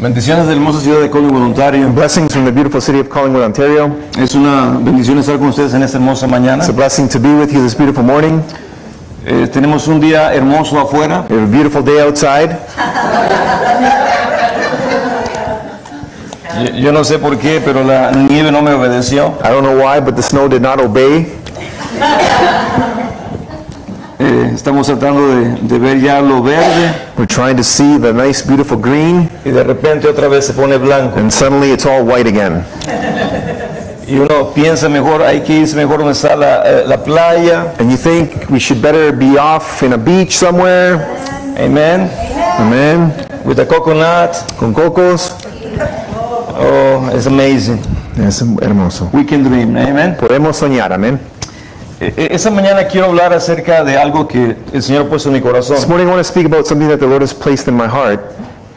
Bendiciones de la hermosa ciudad de Collingwood, Ontario. Blessings from the beautiful city of Collingwood, Ontario. Es una bendición estar con ustedes en esta hermosa mañana. It's a blessing to be with you this beautiful morning. Eh, tenemos un día hermoso afuera. We have a beautiful day outside. Yo, yo no sé por qué, pero la nieve no me obedeció. I don't know why, but the snow did not obey. Eh, estamos tratando de, de ver ya lo verde We're trying to see the nice, beautiful green, y de repente otra vez se pone blanco. and suddenly it's all white again. Y uno piensa mejor, hay que irse mejor donde está la, eh, la playa. And you think we should better be off in a beach somewhere? Amen. Amen. With a coconut. Con cocos. Oh, it's amazing. Es hermoso. We can dream. Amen. Podemos soñar, amén. Eh, Esta mañana quiero hablar acerca de algo que el Señor ha puesto en mi corazón. This morning I want to speak about something that the Lord has placed in my heart,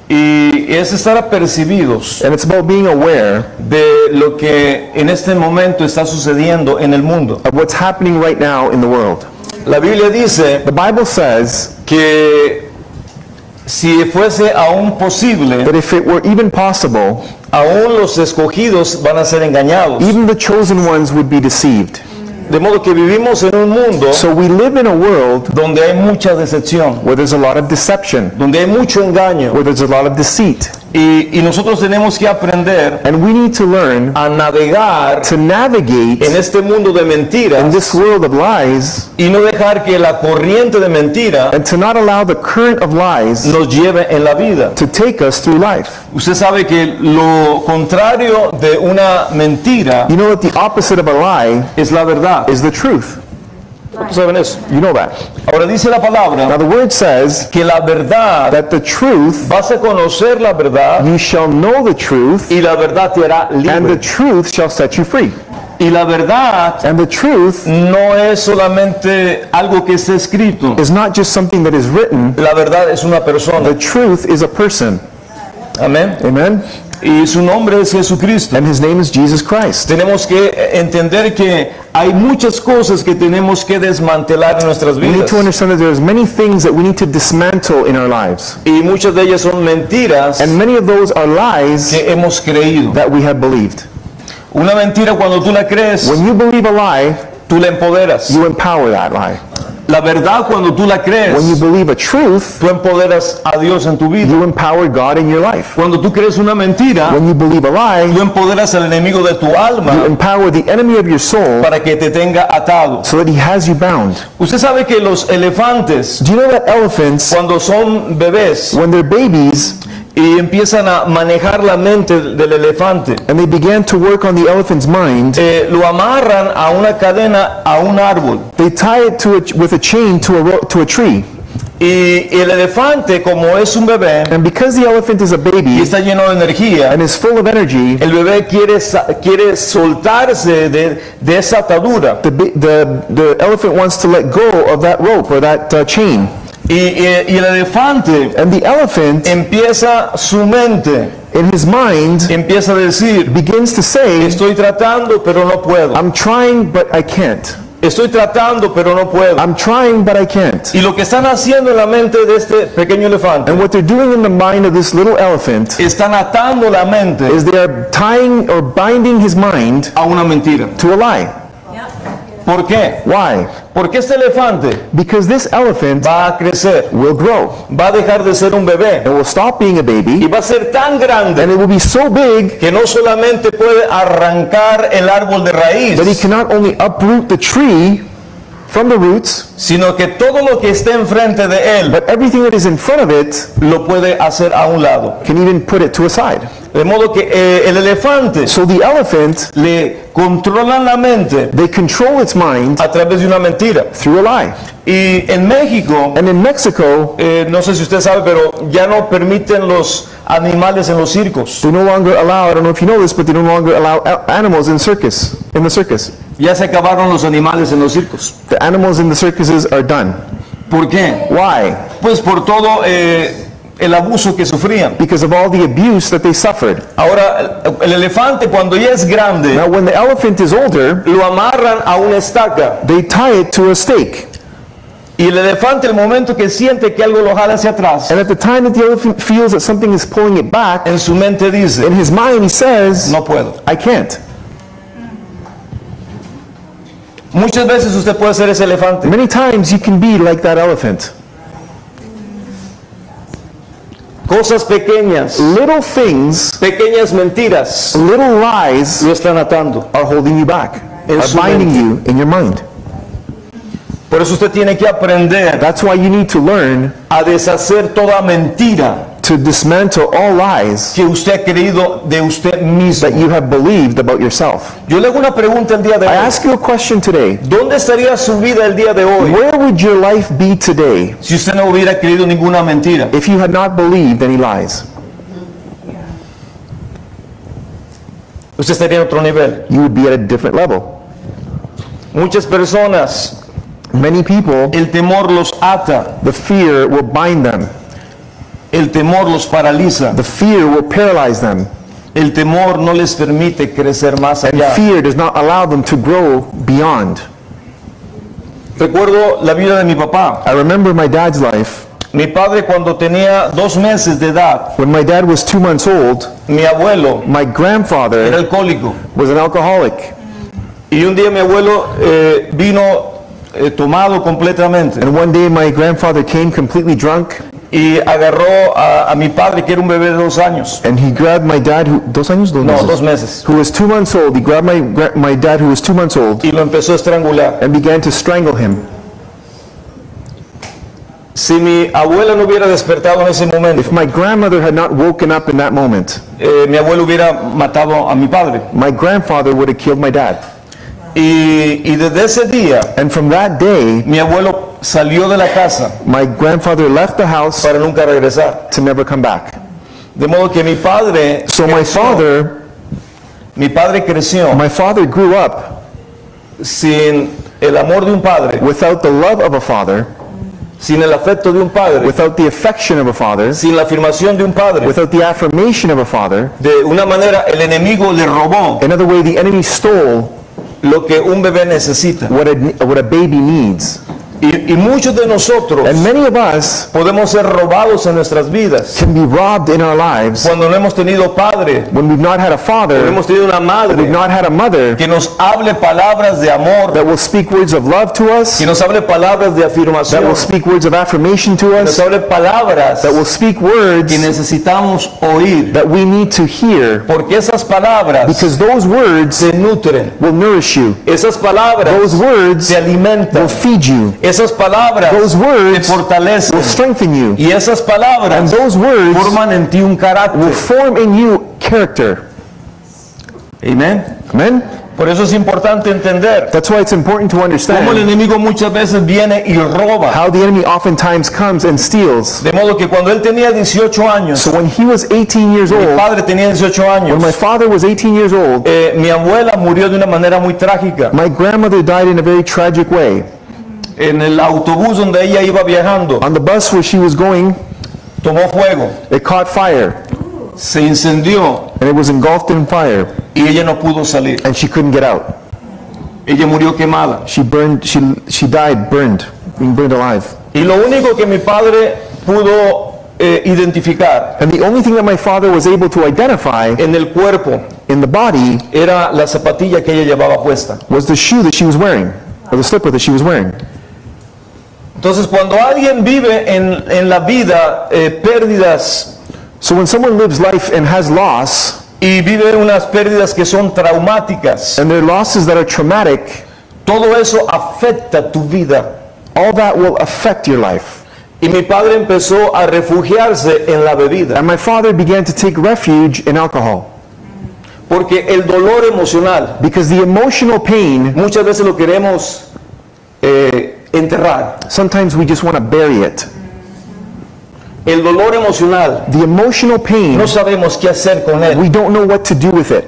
Y es estar apercibidos and it's about being aware de lo que en este momento está sucediendo en el mundo. of what's happening right now in the world. La Biblia dice The Bible says que si fuese aún posible, that if it were even possible, aún los escogidos van a ser engañados. even the chosen ones would be deceived. De modo que vivimos en un mundo So we live in a world donde hay mucha decepción, where there's a lot of deception, donde hay mucho engaño. where there's a lot of deceit. Y, y nosotros tenemos que aprender And we need to learn a navegar to navigate en este mundo de in mentiras this world of lies y no dejar que la corriente de mentira and to not allow the current of lies nos lleve en la vida. to take us through life. Usted sabe que lo contrario de una mentira You know what the opposite of a lie es la verdad. is the truth. ¿Cuántos saben eso? You know that. Ahora dice la Now palabra the word says que la verdad, that the truth, vas a conocer la verdad you shall know the truth, y la verdad te hará and the libre. truth shall set you free. Y la verdad And the truth no es solamente algo que está escrito. is not just something that is written, La verdad es una the persona. truth is a person. Amén. Amen? Y su nombre es Jesucristo. And his name is Jesus Christ. Tenemos que entender que hay muchas cosas que tenemos que desmantelar en nuestras We need vidas. to understand that there's many things that we need to dismantle in our lives. Y muchas de ellas son mentiras And many of those are lies que hemos creído. that we have believed. Una mentira cuando tú la crees, When you believe a lie, tú la empoderas. you empower that lie. La verdad cuando tú la crees, When you believe a truth, tú empoderas a Dios en tu vida. you empower God in your life. Cuando tú crees una mentira, When you believe a lie, tú empoderas al enemigo de tu you alma empower the enemy of your soul para que te tenga atado. so that he has you bound. Usted sabe que los elefantes, Do you know that elephants, cuando son bebés when they're babies y empiezan a manejar la mente del elefante, and they began to work on the elephant's mind, eh, lo amarran a una cadena a un árbol. they tie it to a, with a chain to a, to a tree. Y el elefante, como es un bebé And because the elephant is a y baby está lleno de energía, and is full of energy, el bebé quiere, quiere soltarse de, de esa atadura. the, the, the elephant wants to let go of that rope or that uh, chain. Y, y- y el elefante And the elephant, empieza su mente, in his mind, empieza a decir, begins to say, estoy tratando pero no puedo. I'm trying, but I can't. Estoy tratando pero no puedo. I'm trying, but I can't. Y lo que están haciendo en la mente de este pequeño elefante, And what they're doing in the mind of this little elephant están atando la mente is they are tying or binding his mind a una mentira. to a lie. ¿Por qué? Why? Porque este elefante Because this elephant va a crecer, will grow va a dejar de ser un bebé and will stop being a y baby va a ser tan grande and it will be so big que no solamente puede arrancar el árbol de raíz, that he cannot only uproot the tree from the roots, sino que todo lo que esté enfrente de él but everything that is in front of it lo puede hacer a un lado. can even put it to a side. De modo que eh, el elefante So the elephant, le controlan la mente they control its mind a través de una mentira. through a lie. Y en México, And in Mexico, eh, no sé si usted sabe, pero ya no permiten los animales en los circos. they no longer allow, I don't know if you know this, but they no longer allow a- animals in circus, in the circus. Ya se acabaron los animales en los circos. The animals in the circuses are done. ¿Por qué? Why? Pues por todo eh, el abuso que sufrían. Because of all the abuse that they suffered. Ahora, el el elefante cuando ya es grande, Now when the elephant is older, lo amarran a una estaca they tie it to a stake. Y el elefante, el momento que siente que algo lo jala hacia atrás, And at the time that the elephant feels that something is pulling it back, en su mente dice, in his mind he says, no puedo. I can't. Muchas veces usted puede ser ese elefante. Many times you can be like that elephant. Cosas pequeñas, Little things, pequeñas mentiras little lies lo están atando. are holding you back, are binding you in your mind. Por eso usted tiene que aprender That's why you need to learn a deshacer toda mentira to dismantle all lies que usted ha creído de usted mismo. that you have believed about yourself. Yo le hago una pregunta el día de I hoy. ask you a question today. ¿Dónde estaría su vida el día de hoy Where would your life be today si usted no hubiera creído ninguna mentira? if you had not believed any lies? Usted estaría en otro nivel. You would be at a different level. Muchas personas, Many people, el temor los ata, the fear will bind them. El temor los paraliza, The fear will paralyze them. el temor no les permite crecer más And allá. fear does not allow them to grow beyond. Recuerdo la vida de mi papá. I remember my dad's life. Mi padre cuando tenía dos meses de edad, When my dad was two months old, mi abuelo my era grandfather alcohólico. was an alcoholic. Y un día mi abuelo eh, vino eh, tomado completamente And one day my grandfather came completely drunk y agarró a, a mi padre, que era un bebé de dos años. and he grabbed my dad, who, dos años, dos No, meses, dos meses. who was two months old. He grabbed my, my dad who was two months old Y lo empezó a estrangular. and began to strangle him. Si mi abuela no hubiera despertado en ese momento, If my grandmother had not woken up in that moment, eh, mi abuelo hubiera matado a mi padre. my grandfather would have killed my dad. Y, y desde ese día, And from that day, mi abuelo salió de la casa my grandfather left the house para nunca regresar. to never come back. De modo que mi padre, So my creció- father, mi padre creció my father grew up sin el amor de un padre, without the love of a father, sin el afecto de un padre, without the affection of a father, sin la afirmación de un padre. without the affirmation of a father. De una manera, el enemigo le robó Another way, the enemy stole lo que un bebé necesita. what a, what a baby needs. Y, y muchos de nosotros And many of us podemos ser robados en nuestras vidas can be robbed in our lives cuando no hemos tenido padre, when we've not had a no father, hemos tenido una we've madre not had a mother que nos hable palabras de amor, that will speak words of love to us, que nos hable palabras de that afirmación, will speak words of affirmation to que nos us, hable palabras that will speak words que necesitamos oír, that we need to hear porque esas palabras because those words se nutren, will nourish you. esas palabras Those words te alimentan, will feed you. Esas palabras Those te words fortalecen will strengthen you. y esas And palabras those words forman en ti un will carácter. form in you character. Amén. Amen? Por eso es importante entender That's why it's important to cómo el understand enemigo muchas veces viene y roba. how the enemy oftentimes comes and steals. De modo que cuando él tenía 18 años, So when he was 18 years mi old, padre tenía 18 when my años, father was 18 years old, eh, mi abuela murió de una manera muy trágica. my grandmother died in a very tragic way. En el autobús donde ella iba viajando, On the bus where she was going, tomó fuego, it caught fire se incendió and it was engulfed in fire y ella no pudo salir. and she couldn't get out. Ella murió quemada. She burned, she, she died burned, being burned alive. Y lo único que mi padre pudo eh, identificar And the only thing that my father was able to identify en el cuerpo in the body era la zapatilla que ella llevaba puesta. was the shoe that she was wearing, or the slipper that she was wearing. Entonces, cuando alguien vive en, en la vida eh, pérdidas So when someone lives life and has loss, y vive unas pérdidas que son traumáticas, and there are losses that are traumatic, todo eso afecta tu vida. all that will affect your life. Y mi padre empezó a refugiarse en la bebida, And my father began to take refuge in alcohol porque el dolor emocional because the emotional pain, muchas veces lo queremos eh, enterrar. sometimes we just want to bury it. El dolor emocional The emotional pain, no sabemos qué hacer con él. we don't know what to do with it.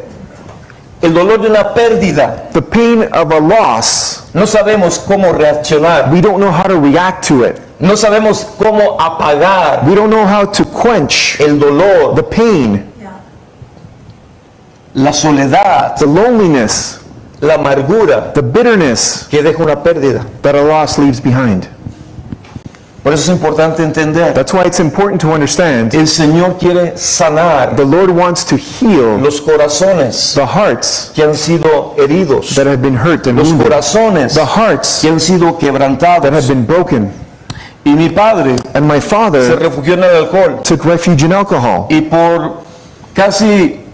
El dolor de una pérdida The pain of a loss, no sabemos cómo reaccionar. we don't know how to react to it. No sabemos cómo apagar We don't know how to quench el dolor, the pain, la soledad, the loneliness, la amargura the bitterness que deja una pérdida. that a loss leaves behind. Por eso es importante entender. That's why it's important to understand El Señor quiere sanar the Lord wants to heal los corazones the hearts que han sido heridos, that have been hurt and los wounded, corazones the hearts que han sido that have quebrantados. been broken. Y mi padre And my se father refugió en el alcohol took refuge in alcohol. y por casi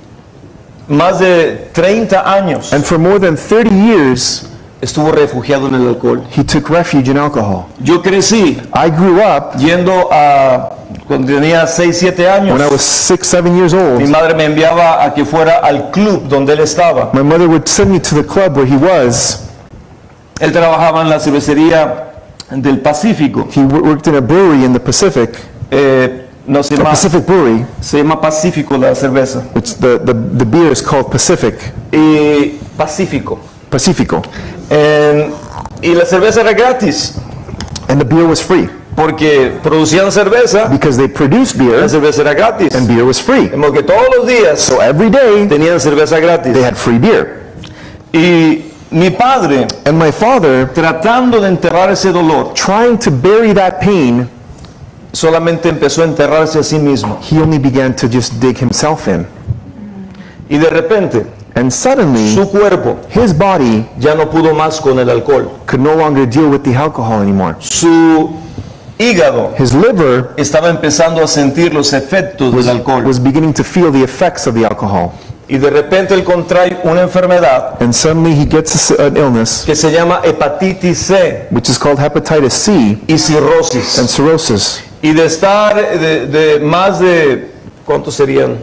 más de 30 años And for more than 30 years, estuvo refugiado en el alcohol. he took refuge in alcohol. Yo crecí I grew up yendo a cuando tenía 6, 7 años. when I was six, seven years Mi old. madre me enviaba a que fuera al club donde él estaba. My mother would send me to the club where he was. Él trabajaba en la cervecería del Pacífico. He wo- worked in a brewery in the Pacific, Eh, no se llama, Pacific brewery. se llama Pacífico la cerveza. It's the, the, the beer is called Pacific, Y Pacífico. Pacifico. And, y la cerveza era gratis And the beer was free porque producían cerveza. because they produced beer. La cerveza era gratis. and beer was free. Como que todos los días So every day tenían cerveza gratis. they had free beer. Y mi padre, And my father, tratando de enterrar ese dolor, trying to bury that pain, solamente empezó a enterrarse a sí mismo. he only began to just dig himself in. Y de repente, And suddenly, su cuerpo his body ya no pudo más con el alcohol. could no longer deal with the alcohol anymore. Su hígado His liver estaba empezando a sentir los efectos del alcohol. was beginning to feel the effects of the alcohol. Y de repente él contrae una enfermedad And suddenly he gets an illness, que se llama hepatitis C which is called hepatitis C y cirrosis. and cirrhosis. Y de estar de, de más de, ¿cuántos serían?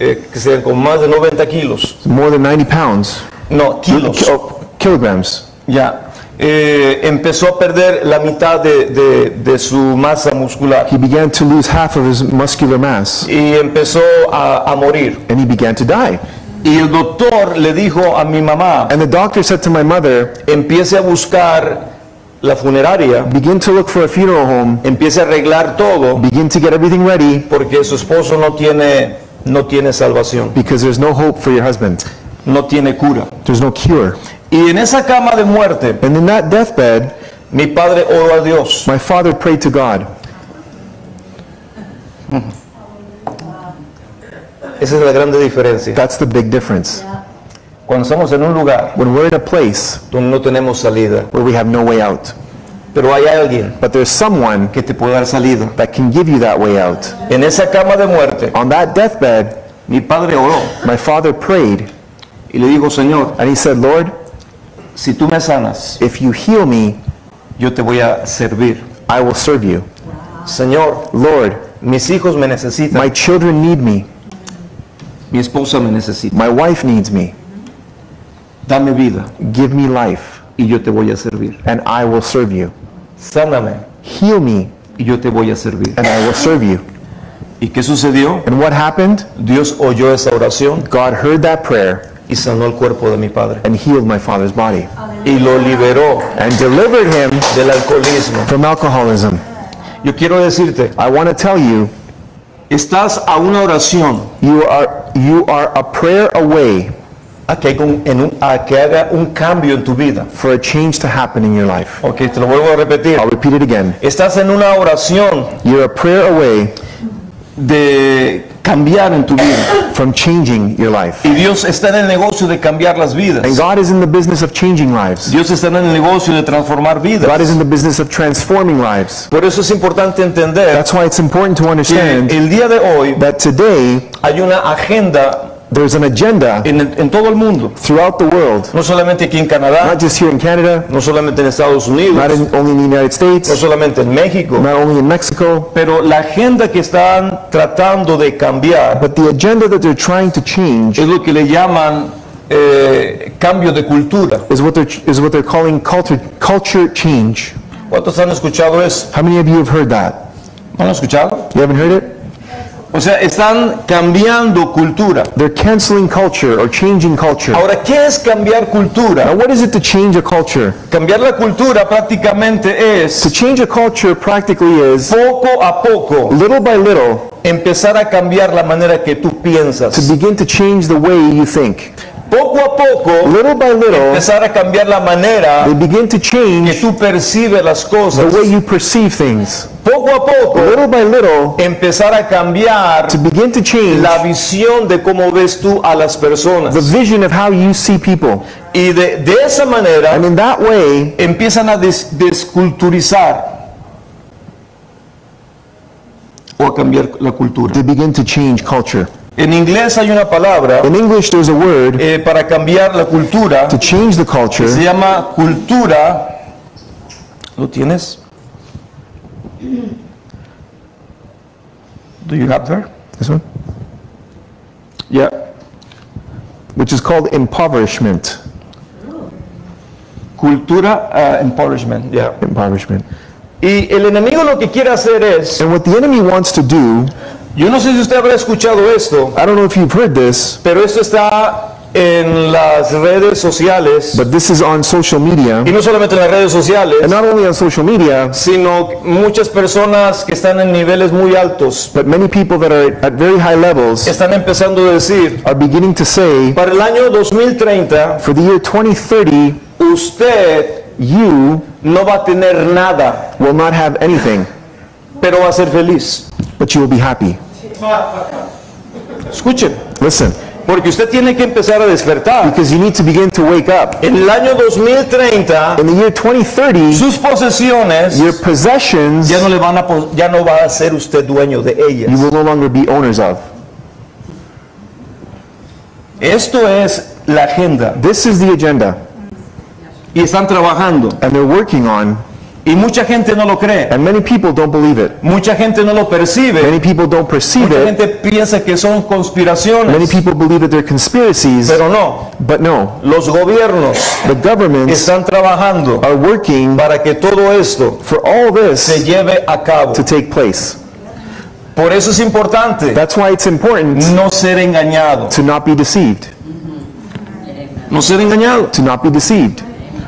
Eh, que serían con más de 90 kilos. More than 90 pounds. No, kilos. Ki- oh, kilograms. Ya. Eh, empezó a perder la mitad de, de- de su masa muscular. He began to lose half of his muscular mass Y empezó a, a morir. and he began to die. Y el doctor le dijo a mi mamá, And the doctor said to my mother, empiece a buscar la funeraria, begin to look for a funeral home, empiece a arreglar todo, begin to get everything ready porque su esposo no tiene, no tiene salvación, because there's no hope for your husband. no tiene cura. There's no cure. Y en esa cama de muerte, And in that deathbed, mi padre oró a Dios. my father prayed to God. Esa es la grande diferencia. That's the big difference. Cuando estamos en un lugar When we're in a place donde no tenemos salida, where we have no way out, pero hay alguien but there's someone que te puede dar salida. that can give you that way out. En esa cama de muerte, On that deathbed, mi padre oró my father prayed y le dijo, Señor, and he said, Lord, si tú me sanas, if you heal me, yo te voy a servir. I will serve you. Señor, Lord, mis hijos me necesitan, my children need me. mi esposa me necesita. My wife needs me. Dame vida Give me life y yo te voy a servir. and I will serve you. Sáname Heal me y yo te voy a servir. and I will serve you. ¿Y qué sucedió? And what happened? Dios oyó esa oración God heard that prayer y sanó el cuerpo de mi padre and healed my father's body y lo liberó and delivered him del alcoholismo. from alcoholism. Yo quiero decirte, I want to tell you, estás a una oración you are, you are a prayer away a que, un- en un- a que haga un cambio en tu vida. for a change to happen in your life. Ok, te lo vuelvo a repetir. I'll repeat it again. Estás en una oración You're a prayer away de cambiar en tu vida. from changing your life. Y Dios está en el negocio de cambiar las And vidas. God is in the business of changing lives. Dios está en el negocio de transformar God vidas. is in the business of transforming lives. Por eso es importante entender That's why it's important to que understand el día de hoy that today hay una agenda there's an agenda en, el- en todo el mundo. throughout the world, No solamente aquí en Canadá, not just here in Canada, no solamente en Estados Unidos, not in, only in the United no States, solamente en México, not only in Mexico, pero la agenda que están tratando de cambiar but the agenda that they're trying to change es lo que le llaman eh, cambio de cultura. is what they're is what they're calling culture culture change. ¿Cuántos han escuchado eso? How many of you have heard that? ¿No lo han escuchado? You haven't heard it? O sea, están cambiando cultura. They're canceling culture or changing culture. Ahora, ¿qué es cambiar Now, cultura? what is it to change a culture? Cambiar la cultura prácticamente To es change a culture practically is poco a poco little by little empezar a cambiar la manera que tú to piensas. begin to change the way you think. Poco a poco little by little, empezar a cambiar la manera they begin to que change tú percibes las the cosas. way you perceive things. Poco a poco Little by little, empezar a cambiar to begin to change la visión de cómo ves tú a las personas. the vision of how you see people. Y de, de esa manera And in that way, empiezan a des- desculturizar o a cambiar la cultura. they begin to change culture. En inglés hay una palabra In English, there's a word eh, para cambiar la cultura, to change the culture. se llama cultura. ¿Lo tienes? Do you have there? This one? Yeah. Which is called impoverishment. Cultura uh, empowerment. Yeah. Impoverishment. Y el enemigo lo que quiere hacer es, And what the enemy wants to do, yo no sé si usted habrá escuchado esto, I don't know if you've heard this, pero esto está en las redes sociales but this is on social media. y no solamente en las redes sociales, And not only on social media, sino muchas personas que están en niveles muy altos but many people that are at very high levels están empezando a decir, are beginning to say, para el año 2030 for the year 2030, usted you no va a tener nada, will not have anything, pero va a ser feliz. But you will be happy. Escuchen, Listen, porque usted tiene que empezar a despertar. because you need to begin to wake up. En el año 2030 In the year 2030, sus posesiones your possessions ya no le van a ya no va a ser usted dueño de you ellas. will no longer be owners of. Esto es la agenda This is the agenda, y están trabajando and they're working on, y mucha gente no lo cree, and many people don't believe it. mucha gente no lo percibe, Many people don't perceive mucha it. gente piensa que son Many conspiraciones, people believe that they're conspiracies, pero no. but no. Los gobiernos The governments están trabajando are working para que todo esto for all se this lleve a cabo. to take place. Por eso es importante That's why it's important no ser engañado, to not be deceived. no ser engañado. To not be deceived.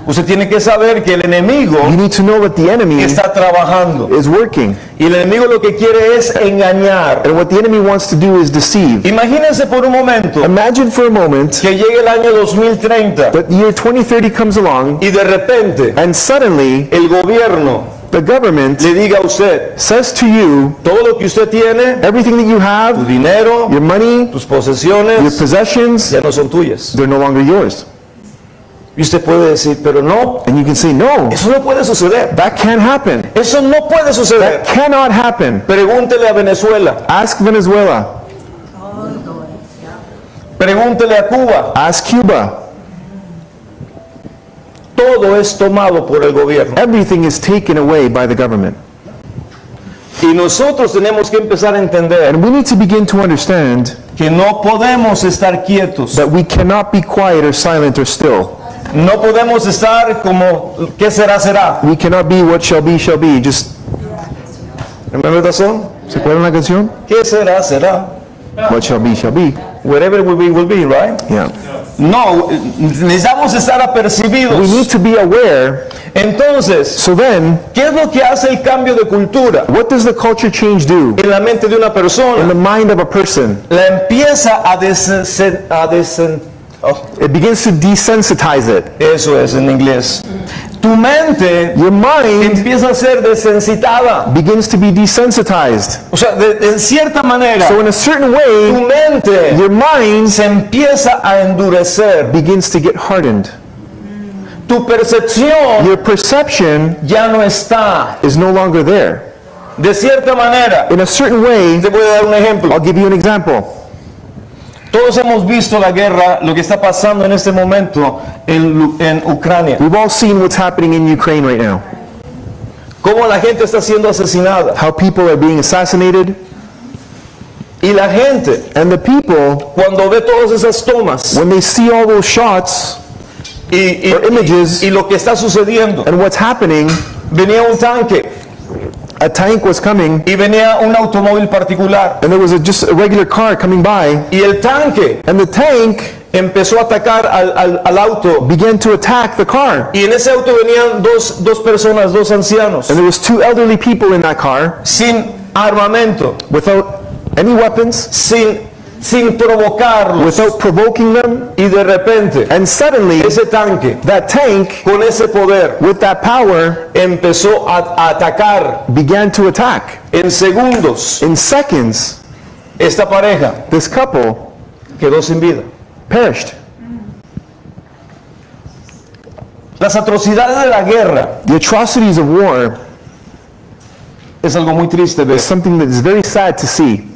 Usted tiene que saber que el enemigo You need to know that the enemy está trabajando is working, y el enemigo lo que quiere es engañar. and what the enemy wants to do is deceive. Imagínense por un momento Imagine for a moment que llegue el año 2030 that the year 2030 comes along, y de repente and suddenly el gobierno the government le diga a usted says to you, todo lo que usted tiene, everything that you tu have, dinero, your money, tus your posesiones, possessions, ya no son tuyas. they're no longer yours. Y usted puede decir, pero no, And you can say, no, eso no puede suceder. that can't happen. Eso no puede suceder. That cannot happen. Pregúntele a Venezuela, Ask Venezuela. pregúntele a Cuba. Ask Cuba. Todo es tomado por el gobierno. Everything is taken away by the government. Y nosotros tenemos que empezar a entender And we need to begin to understand que no podemos estar quietos. that we cannot be quiet or silent or still. No podemos estar como, ¿qué será, será? We cannot be what shall be, shall be. Just, Remember that song? ¿se acuerdan la canción? ¿Qué será, será? What shall be, shall be. Whatever will be, will be, right? Yeah. No, necesitamos estar We apercibidos. need to be aware. Entonces, So then, ¿qué es lo que hace el cambio de cultura what does the culture change do en la mente de una in persona? the mind of a person? La empieza a desen... A desen oh, It begins to desensitize it. eso es en inglés. Tu mente Your mind empieza a ser desensitada. begins to be desensitized. O sea, de, de cierta manera, So in a certain tu way, mente your mind se empieza a endurecer. begins to get hardened. Tu percepción Your perception ya no está. is no longer there. De cierta manera, In a certain way, te voy a dar un ejemplo. I'll give you an example. Todos hemos visto la guerra, lo que está pasando en este momento en, en Ucrania. We've all seen what's happening in Ukraine right now. Cómo la gente está siendo asesinada. How people are being assassinated. Y la gente, And the people, cuando ve todas esas tomas when they see all those shots y, y- or images y lo que está sucediendo, and what's happening, venía un tanque a tank was coming y venía un automóvil particular. and there was a, just a regular car coming by Y el tanque and the tank empezó a atacar al, al- al auto. began to attack the car. Y en ese auto venían dos, dos personas, dos ancianos, And there was two elderly people in that car sin armamento, without any weapons, sin, sin provocarlos. without provoking them. Y de repente, And suddenly, ese tanque, that tank, con ese poder, with that power, empezó a, a atacar began to attack. en segundos. In seconds, Esta pareja this couple quedó sin vida. perished. Las atrocidades de la guerra The atrocities of war es algo muy triste ver. is something that is very sad to see.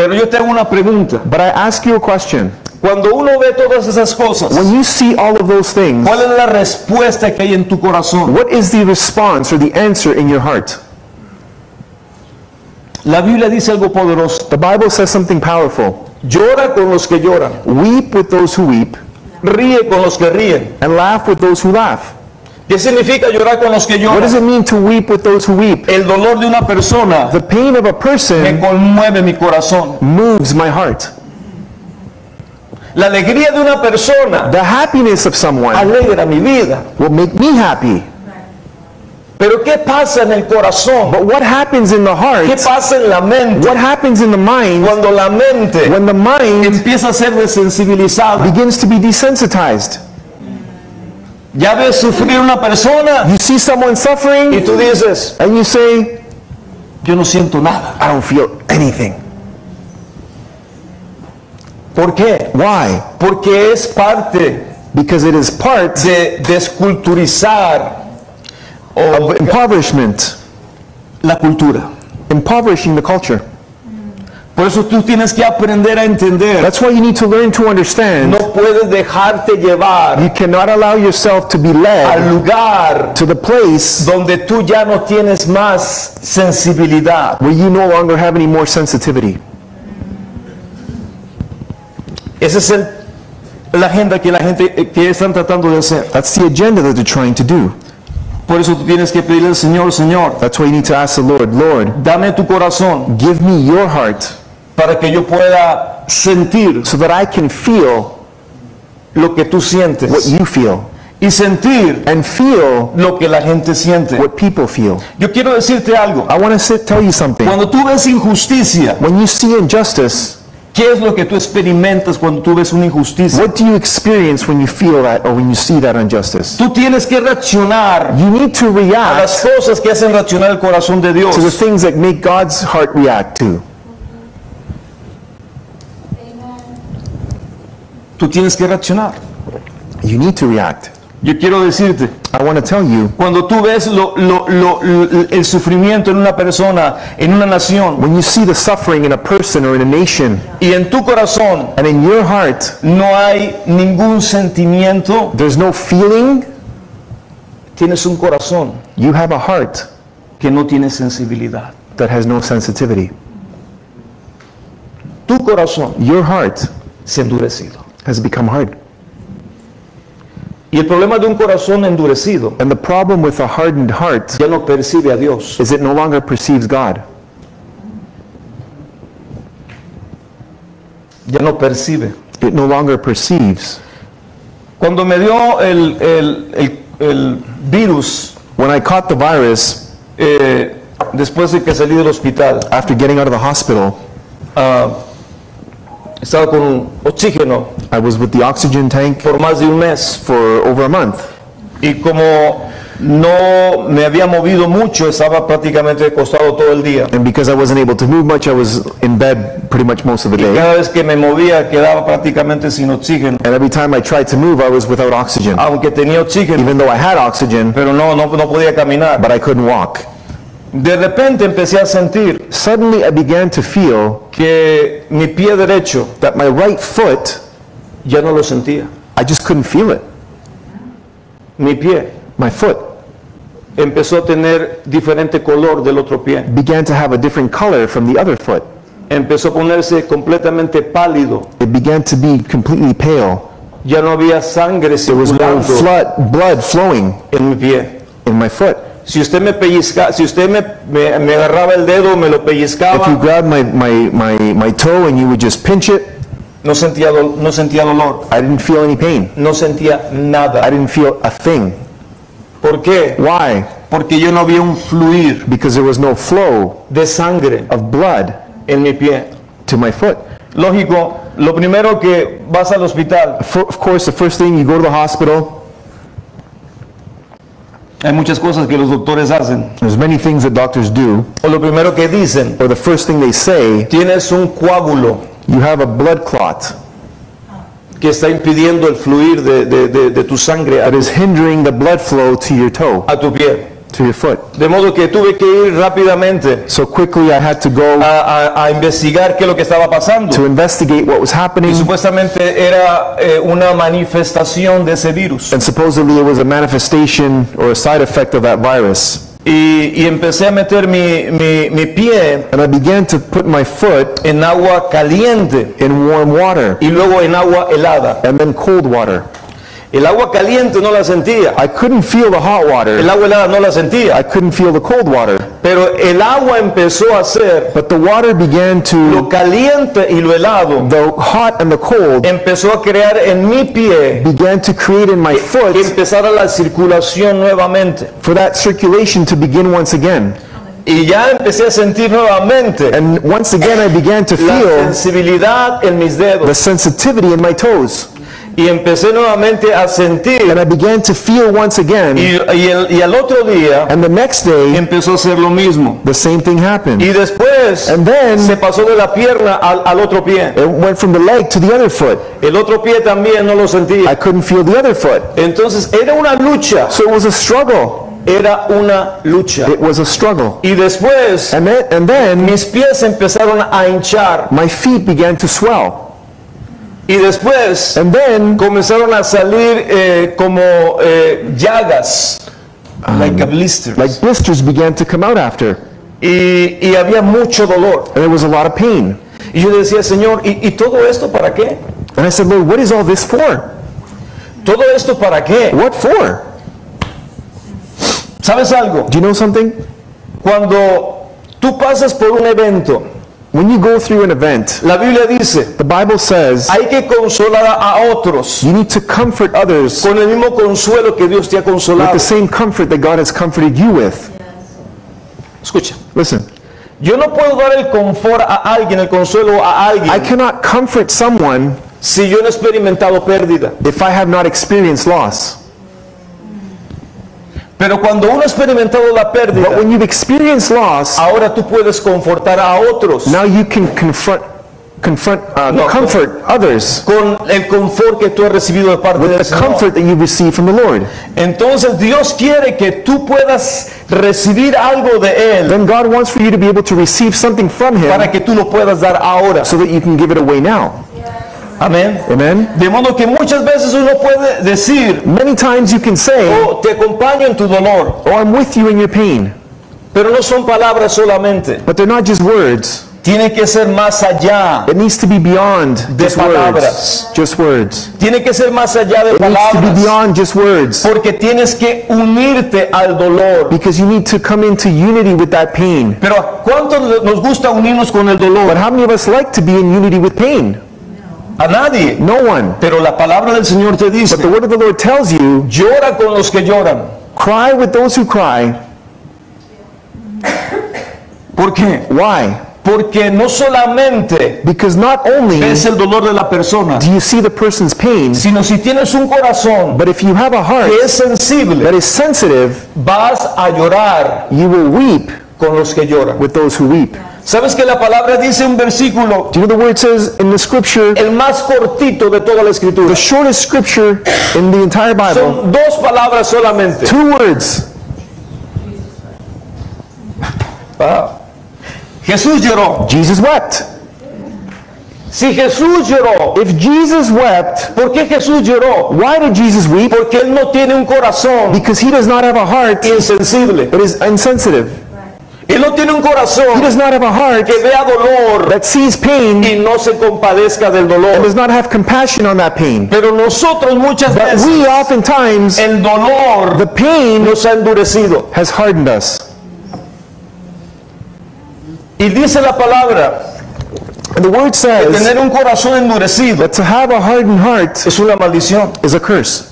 Pero yo tengo una pregunta. But I ask you a question. Cuando uno ve todas esas cosas, When you see all of those things, ¿cuál es la respuesta que hay en tu corazón? what is the response or the answer in your heart? La Biblia dice algo poderoso. The Bible says something powerful. Llora con los que lloran, Weep with those who weep, ríe con los que ríen. and laugh with those who laugh. ¿Qué significa llorar con los que What does lloran? it mean to weep with those who weep? El dolor de una persona The pain of a me person conmueve mi corazón. moves my heart. La alegría de una persona The happiness of someone alegra mi vida. will make me happy. Pero ¿qué pasa en el corazón? But what happens in the ¿Qué heart? pasa en la mente? What happens in the mind Cuando la mente when the mind empieza a ser desensibilizada. begins to be desensitized? Ya ves sufrir una persona You see someone y suffering tú dices, and you say, yo no siento nada. I don't feel anything. ¿Por qué? Why? Porque es parte Because it is part de desculturizar o of impoverishment, la cultura. impoverishing the culture. Por eso tú tienes que aprender a entender. That's why you need to learn to understand. No puedes dejarte llevar You cannot allow yourself to be al led lugar to the place donde tú ya no tienes más sensibilidad. where you no longer have any more sensitivity. Esa es el- la agenda que la gente eh, que están tratando de hacer. That's the agenda that they're trying to do. Por eso tú tienes que pedirle al Señor, Señor, That's why you need to ask the Lord, Lord, dame tu corazón give me your heart para que yo pueda sentir so that I can feel lo que tú what sientes you feel y sentir and feel lo que la gente siente. what people feel. Yo quiero decirte algo. I want to tell you something. Cuando tú ves injusticia, When you see injustice, ¿qué es lo que tú experimentas cuando tú ves una injusticia? what do you experience when you feel that or when you see that injustice? Tú tienes que reaccionar You need to a react las cosas que hacen reaccionar el corazón de Dios. to the things that make God's heart react to. Tú tienes que reaccionar. You need to react. Yo quiero decirte, I want to tell you, cuando tú ves lo- lo- lo- el sufrimiento en una persona, en una nación, when you see the suffering in a person or in a nation, y en tu corazón and in your heart no hay ningún sentimiento, there's no feeling, tienes un corazón you have a heart que no tiene sensibilidad. that has no sensitivity. Tu corazón Your heart se endurecido. Has become hard. Y el problema de un corazón endurecido And the problem with a hardened heart ya no percibe a Dios. is it no longer perceives God. Ya no percibe. It no longer perceives. Cuando me dio el, el- el- el virus, When I caught the virus, eh, después de que salí del hospital, after getting out of the hospital, estaba con oxígeno I was with the oxygen tank por más de un mes. for over a month. Y como no me había movido mucho, estaba prácticamente acostado todo el día. And because I wasn't able to move much, I was in bed pretty much most of the Y day. cada vez que me movía quedaba prácticamente sin oxígeno, And every time I tried to move, I was without oxygen. aunque tenía oxígeno, Even though I had oxygen, pero no, no, no podía caminar. but I couldn't walk. De repente empecé a sentir Suddenly I began to feel que mi pie derecho that my right foot, ya no lo sentía. I just couldn't feel it. Mi pie My foot empezó a tener diferente color del otro pie. began to have a different color from the other foot. Empezó a ponerse completamente pálido. It began to be completely pale. Ya no había sangre There was no circulando blood flowing en mi pie. in my foot. Si usted me pellizca, si usted me, me- me agarraba el dedo, me lo If you pellizcaba, grabbed my, my, my, my toe and you would just pinch it, no sentía, dol- no sentía dolor, I didn't feel any pain. no sentía I nada. didn't feel a thing. ¿Por qué? Why? Porque yo no había un fluir Because there was no flow de sangre of blood en mi pie. to my foot. Lógico, lo primero que vas al hospital, For, of course, the first thing you go to the hospital. Hay muchas cosas que los doctores hacen. There's many things that doctors do. O lo primero que dicen, Or the first thing they say, tienes un coágulo you have a blood clot que está impidiendo el fluir de, de- de- de tu sangre a, that is hindering the blood flow to your toe, a tu pie. To your foot. De modo que tuve que ir rápidamente So quickly, I had to go a, a- a investigar qué es lo que estaba pasando. to investigate what was happening. Y supuestamente era eh, una manifestación de ese virus. And supposedly, it was a manifestation or a side effect of that virus. Y, y empecé a meter mi, mi- mi pie And I began to put my foot en agua caliente in warm water y luego en agua helada. and then cold water. El agua caliente no la sentía, I couldn't feel the hot el water. agua helada no la I sentía, couldn't feel the cold water. pero el agua empezó a hacer But the water began lo to, caliente y lo helado, the hot and the cold empezó a crear en mi pie began to create in my que foot empezara la circulación nuevamente. for that circulation to begin once again. Y ya empecé a sentir nuevamente And once again, I began to la feel sensibilidad en mis the dedos. sensitivity in my toes. Y empecé nuevamente a sentir. And I began to feel once again. Y, y el- y al otro día And the next day, empezó a hacer lo mismo. the same thing Y happened. después And then- se pasó de la pierna al, al otro pie. It went from the leg to the other foot. El otro pie también no lo I sentía. couldn't feel the other foot. Entonces era una lucha. So it was a struggle. Era una lucha. It was a struggle. Y después And then, and then mis pies empezaron a hinchar. my feet began to swell. Y después And then comenzaron a salir eh, como eh, llagas. like a blister. like blisters began to come out after. y, y había mucho dolor. And there was a lot of pain. Y yo decía, Señor, ¿y, y todo esto para qué? And I said, Lord, what is all this for? ¿Todo esto para qué? What for? ¿Sabes algo? Do you know something? Cuando tú pasas por un evento, When you go through an event, la Biblia dice, the Bible says hay que consolar a otros you need to comfort others con el mismo consuelo que Dios te ha with the same comfort that God has comforted you with. Escucha, Listen, yo no puedo dar el confort a alguien, el consuelo a I alguien, cannot comfort someone si yo no he experimentado pérdida. if I have not experienced loss. Pero cuando uno ha experimentado la But pérdida, when you've experienced loss, ahora tú puedes confortar a otros now you can confront, confront, uh, No, comfort others con el confort que tú has recibido de parte with del the Señor. comfort that you've received from the Lord. Entonces Dios quiere que tú puedas recibir algo de Él Then God wants for you to be able to receive something from para Him que tú lo puedas dar ahora. so that you can give it away now. Amén. Amen? De modo que muchas veces uno puede decir, Many times you can say, oh, te acompaño en tu dolor, Oh, I'm with you in your pain. pero no son palabras solamente. But they're not just words. Tiene que ser más allá. It needs to be beyond De just palabras. words. Just words. Tiene que ser más allá de It needs to be beyond just words. Porque tienes que unirte al dolor. Because you need to come into unity with that pain. Pero cuántos nos gusta unirnos con el But how many of us like to be in unity with pain? A nadie. No one. Pero la palabra del Señor te dice, But the word of the Lord tells you, llora con los que lloran. cry with those who cry. ¿Por qué? Why? Porque no solamente Because not only ves el dolor de la persona, do you see the person's pain, sino si tienes un corazón but if you have a heart que es sensible, that is sensitive, vas a llorar you will weep con los que lloran. with those who weep. ¿Sabes que la palabra dice un versículo, Do you know the word says in the scripture, el más cortito de toda la escritura? the shortest scripture in the entire Bible, Son dos palabras solamente. two words. Ah. Jesús lloró. Jesus wept. Si Jesús lloró, If Jesus wept, ¿por qué Jesús lloró? why did Jesus weep? Porque Él no tiene un corazón Because he does not have a heart insensible. that is insensitive. Él no tiene un He corazón does not have a heart que vea dolor that sees pain y no se compadezca del and dolor. does not have compassion on that pain. Pero nosotros muchas But veces we oftentimes, el dolor the pain nos ha endurecido. has hardened us. Y dice la palabra, And the word says tener un corazón endurecido that to have a hardened heart es una maldición. is a curse.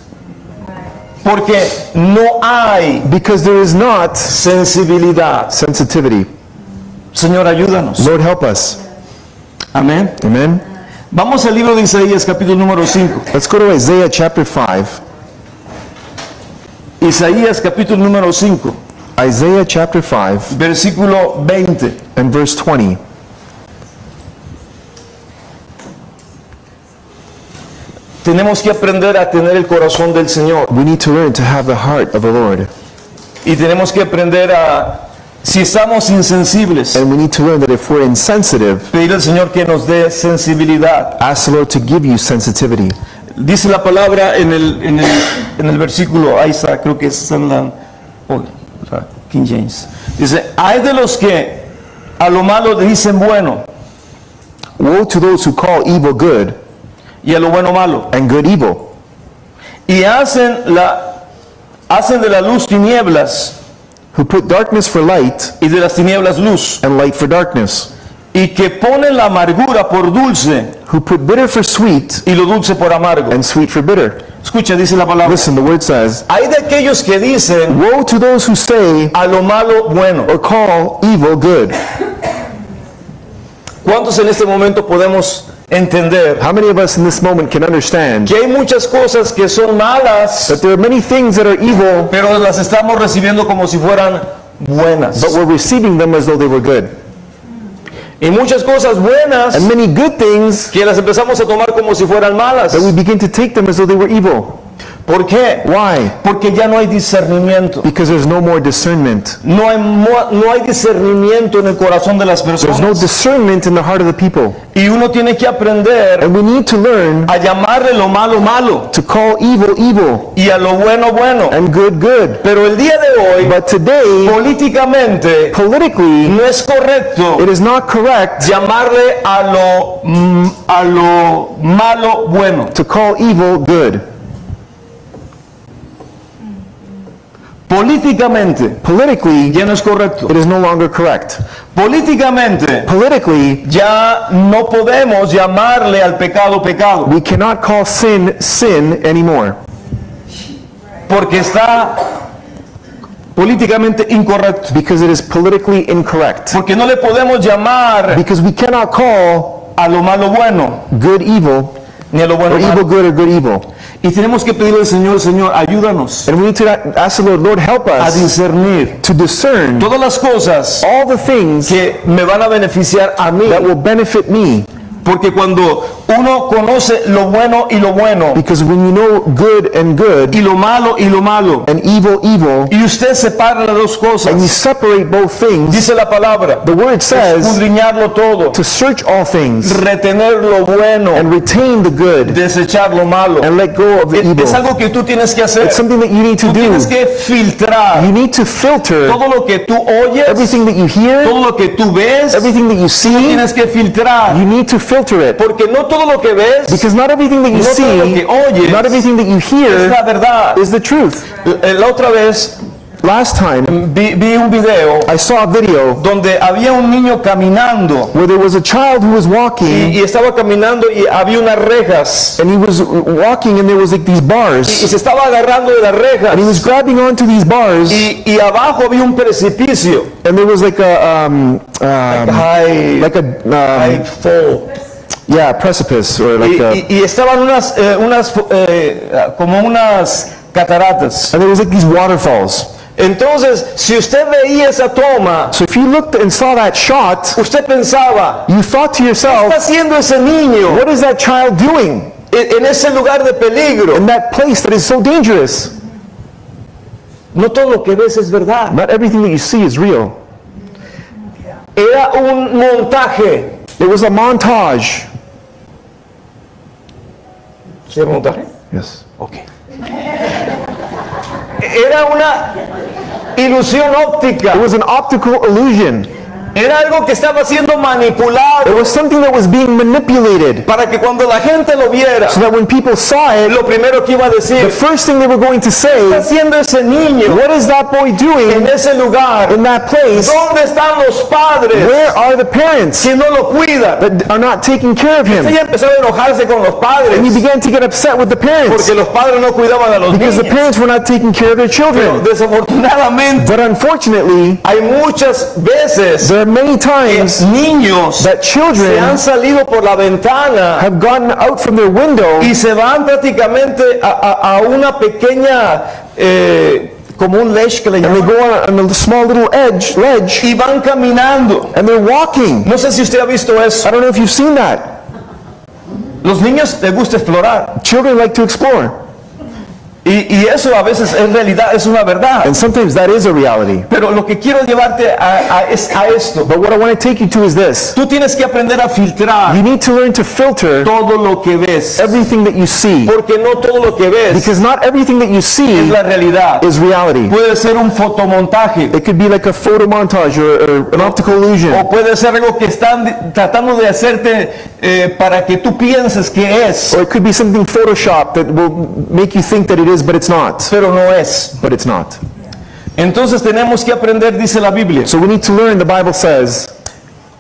Porque no hay Because there is not sensibilidad. sensitivity. Señor, ayúdanos. Lord, help us. Amén. Amen. Vamos al libro de Isaías, capítulo número 5. Let's go to Isaiah chapter 5. Isaías, capítulo número 5, Isaiah chapter 5 versículo 20. and verse 20. Tenemos que aprender a tener el corazón del Señor. We need to learn to have the heart of the Lord. Y tenemos que aprender a, si estamos insensibles, And we need to learn that if we're insensitive, pedir al Señor que nos dé sensibilidad. ask the Lord to give you sensitivity. Dice la palabra en el, en el, en el versículo, ahí está, creo que es en la, oh, King James. Dice, hay de los que a lo malo dicen bueno Woe to those who call evil good y a lo bueno malo. and good evil, Y hacen, la, hacen de la luz tinieblas who put darkness for light y de las tinieblas luz. and light for darkness, Y que ponen la amargura por dulce who put bitter for sweet y lo dulce por amargo. and sweet for bitter. Escucha, dice la palabra. Listen, the word says, Hay de aquellos que dicen Woe to those who say a lo malo bueno. or call evil good. ¿Cuántos en este momento podemos entender How many of us in this moment can understand que hay muchas cosas que son malas, that there are many things that are evil, pero las estamos recibiendo como si fueran buenas? but we're receiving them as though they were good? Y muchas cosas buenas And many good things que las empezamos a tomar como si fueran malas. that we begin to take them as though they were evil. ¿Por qué? Why? Porque ya no hay discernimiento. Because there's no more discernment. No hay, no hay discernimiento en el corazón de las There's no personas. discernment in the heart of the people. Y uno tiene que aprender And we need to learn a llamarle lo malo malo to call evil evil y a lo bueno bueno. and good good. Pero el día de hoy, But today, políticamente, politically, no es correcto it is not correct llamarle a lo, a lo malo bueno. to call evil good. Políticamente Politically, ya no es correcto. it is no longer correct. Políticamente Politically, ya no podemos llamarle al pecado pecado we cannot call sin sin anymore porque está políticamente incorrecto. because it is politically incorrect. Porque no le podemos llamar Because we cannot call a lo malo bueno good evil ni a lo bueno or evil good or good evil. Y tenemos que pedirle al Señor, Señor, ayúdanos And we need to ask the Lord, Lord, help a us discernir to discern todas las cosas all the things que me van a beneficiar a mí. that will benefit me. Porque cuando uno conoce lo bueno y lo bueno, Because when you know good and good y lo malo y lo malo, and evil evil, y usted separa las dos and you cosas, separate both things, dice la palabra, the word says escudriñarlo todo, to search all things retener lo bueno, and retain the good desechar lo malo. and let go of the Es evil. es algo que tú tienes que hacer. It's something that you need to Tú do. tienes que filtrar You need to filter todo lo que tú oyes, everything that you hear, todo lo que tú ves, everything that you see. tienes que filtrar. You need to filter it. Porque no todo lo que ves Because not everything that you No todo see, lo que oyes not everything that you es hear la verdad. is the truth. La la otra vez Last time, vi, vi un video I saw a video donde había un niño caminando where there was a child who was y, walking y estaba caminando y había unas rejas and he was walking and there was like these y bars se estaba agarrando de las and he was rejas grabbing onto these bars y, y abajo había un precipicio and there was like a um, um, high, like a high um, fall. Yeah precipice or like y, a, y- y estaban unas, eh, unas eh, como unas cataratas and there was like these waterfalls. entonces si usted veía esa toma So if you looked and saw that shot, usted pensaba you thought to ¿qué está yourself, haciendo ese niño what is that child doing en en ese lugar de peligro? in that place that is so dangerous? No todo lo que ves es verdad. Not everything that you see is real. Era un montaje. It was a montage. ¿Sí era montaje? Yes. Ok. Era una ilusión óptica. It was an optical illusion. Era algo que estaba siendo It manipulado was something that was being manipulated para que cuando la gente lo viera, so that when people saw it, lo primero que iba a the decir, first thing they were going to ¿qué está say, haciendo ese niño what is that boy en doing ese lugar? in that place? ¿Dónde están los padres Where are the parents que no lo cuidan? that are not taking care of him? Ella empezó a enojarse con los And he padres began to get upset with the parents porque los padres no cuidaban a los because the niños. parents were not taking care of their Pero children. desafortunadamente But unfortunately, hay muchas veces there are many times niños that se children han salido por la ventana have gotten out from their window y se van prácticamente a, a- a una pequeña, eh, como un ledge que le and they llaman, go on, on a small little edge, ledge, y van caminando. and they're walking. No sé si usted ha visto eso. I don't know if you've seen that. Los niños les gusta explorar. Children like to explore, Y, y eso a veces es realidad, es una verdad. and sometimes that is a reality. Pero lo que quiero llevarte a, a- es a esto. But what I want to take you to is this. Tú tienes que aprender a filtrar You need to learn to filter todo lo que ves. everything that you see, Porque no todo lo que ves because not everything that you es see la realidad. is reality. Puede ser un fotomontaje. It could be like a photo montage or, or an optical illusion. O puede ser algo que están tratando de hacerte eh, para que tú pienses que es, Or it could be something photoshopped that will make you think that it is, but it's not. pero no es. But it's not. Entonces tenemos que aprender, dice la Biblia, So we need to learn, the Bible says,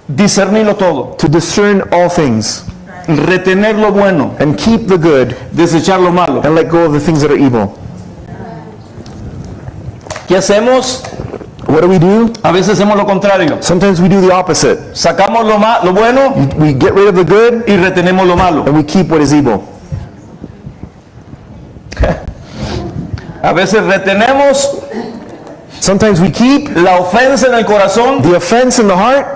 discernirlo todo, to discern all things retener lo bueno, and keep the good desechar lo malo. and let go of the things that are evil. ¿Qué hacemos? What do we do? A veces hacemos lo contrario. Sometimes we do the opposite. Sacamos lo, ma- lo bueno We get rid of the good y retenemos lo malo. and we keep what is evil. A veces retenemos Sometimes we keep la ofensa en el corazón, the offense in the heart.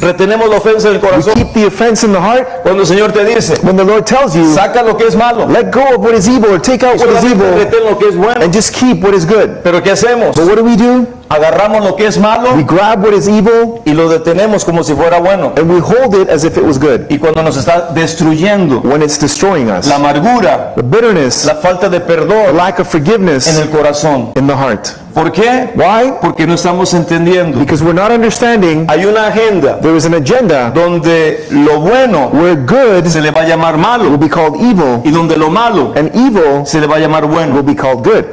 retenemos la ofensa en el We corazón. keep the offense in the heart. Cuando el Señor te dice, When the Lord tells you, saca lo que es malo, let go of what is evil or take out what is evil retén lo que es bueno. and just keep what is good. Pero ¿qué hacemos? But what do we do? Agarramos lo que es malo We grab what is evil y lo detenemos como si fuera bueno. and we hold it as if it was good. Y cuando nos está destruyendo When it's destroying us. la amargura, The bitterness, la falta de the perdón lack of en forgiveness el corazón. in the heart. ¿Por qué? Why? Porque no estamos entendiendo. Because we're not understanding Hay una agenda there is an agenda donde lo bueno where good se le va a llamar will malo be called evil y donde lo malo and evil se le va a llamar will bueno. be called good.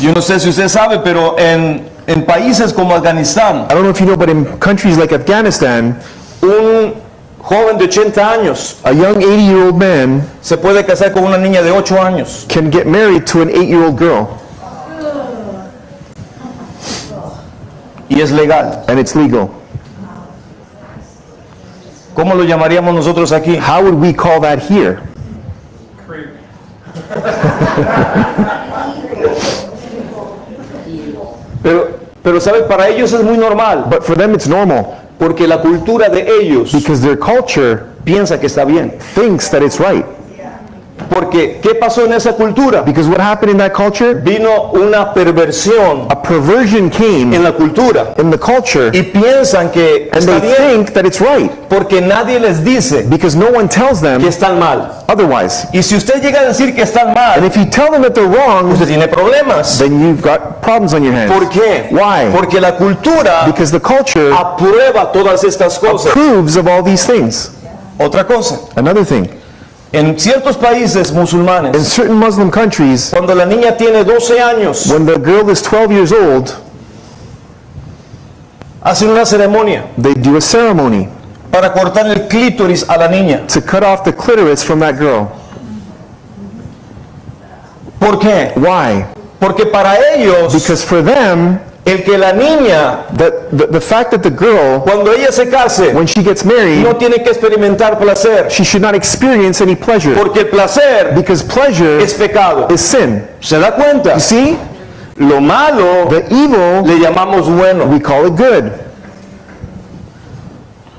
Yo no sé si usted sabe, pero en, en países como Afganistán, I don't know if you know, but in countries like Afghanistan, un joven de 80 años a young 80-year-old man se puede casar con una niña de 8 años. can get married to an 8-year-old girl, y es legal. and it's legal. ¿Cómo lo llamaríamos nosotros aquí? How would we call that here? Pero, pero sabe, para ellos es muy normal, But for them it's normal porque la cultura de ellos because their culture piensa que está bien. thinks that it's right. Porque, ¿qué pasó en esa cultura? Because what happened in that culture? Vino una perversión A perversion came en la cultura in the culture y piensan que and está they bien think that it's right porque nadie les dice because no one tells them que están mal. otherwise. Y si usted llega a decir que están And mal, if you tell them that they're wrong, usted tiene problemas. then you've got problems on your ¿Por hands. qué? Why? Porque la cultura Because the culture aprueba todas estas cosas. approves of all these things. Otra cosa, Another thing, en ciertos países in musulmanes, certain Muslim countries, cuando la niña tiene 12 años, when the girl is 12 years old, hacen una ceremonia they do a ceremony para cortar el clítoris a la niña. to cut off the clitoris from that girl. ¿Por qué? Why? Porque para ellos, Because for them, el que la niña, that the, the fact that the girl, cuando ella se case, when she gets married, no tiene que experimentar placer. she should not experience any pleasure. Porque el placer Because pleasure es pecado. is sin. ¿Se da cuenta? You see? Lo malo The evil, le llamamos bueno. we call it good.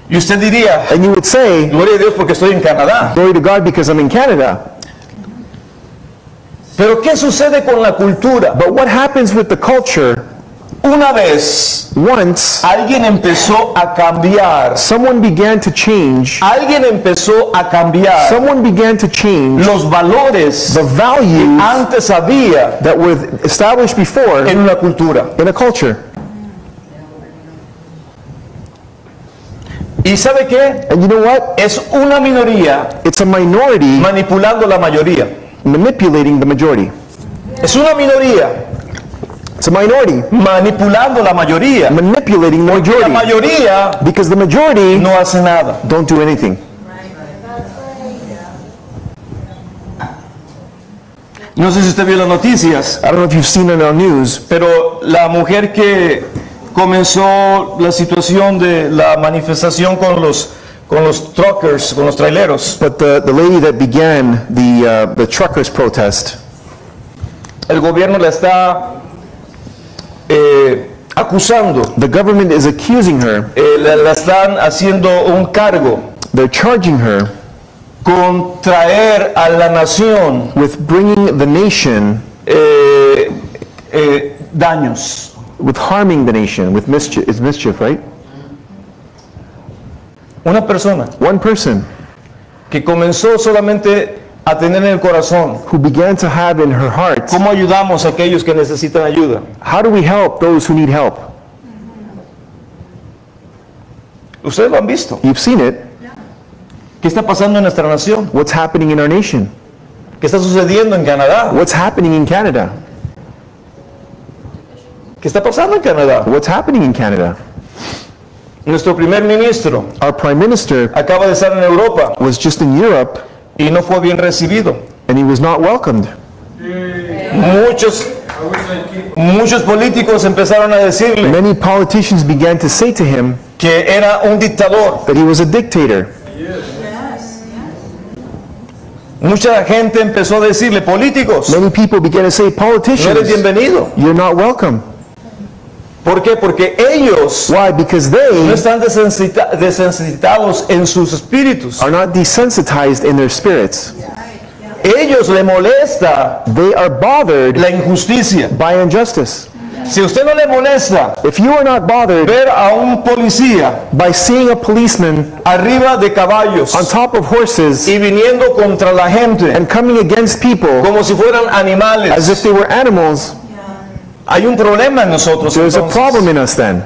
Y usted diría, And you would say, gloria a Dios porque estoy en Canadá. glory to God because I'm in Canada. Pero ¿qué sucede con la cultura? But what happens with the culture, Una vez once alguien empezó a cambiar, someone began to change, alguien empezó a cambiar someone began to change los valores the values antes había that were established before en una cultura. in a culture. ¿Y sabe qué? And you know what? Es una minoría It's a minority manipulando la mayoría. manipulating the majority. Es una minoría It's a minority manipulando la mayoría. manipulating the La majority mayoría because the majority no hace nada. don't do anything. No sé si usted vio las noticias, I don't know if you've seen it on news, pero la mujer que comenzó la situación de la manifestación con los, con los truckers, con los traileros. But the, the lady that began the, uh, the truckers protest, El gobierno la está acusando, the government is accusing her, eh, la, la están haciendo un cargo they're charging her con traer a la nación with bringing the nation, eh, eh, daños. with harming the nation, with mischief, it's mischief, right? Una persona One person que comenzó solamente a tener en el corazón who began to have in her heart, cómo ayudamos a aquellos que necesitan ayuda. how do we help those who need help? Ustedes lo han visto. You've seen it. ¿Qué está pasando en nuestra nación? What's happening in our nation? ¿Qué está sucediendo en Canadá? What's happening in Canada? ¿Qué está pasando en Canadá? What's happening in Canada? Nuestro primer ministro Our prime minister acaba de estar en Europa was just in Europe y no fue bien recibido. and he was not welcomed. Muchos, muchos políticos empezaron a decirle Many politicians began to say to him que era un dictador. that he was a dictator. Mucha gente empezó a decirle, políticos, Many people began to say, no eres politicians, bienvenido. you're not welcome. ¿Por qué? Porque ellos Why? Because no they están desensita- desensitizados en sus espíritus. are not desensitized in their spirits. Ellos le molesta They are bothered la injusticia. by injustice. Si a usted no le molesta If you are not bothered ver a un policía by seeing a policeman arriba de caballos on top of horses y viniendo contra la gente and coming against people como si fueran as animales, if they were animals, hay un problema en nosotros. there's a entonces. problem in us then.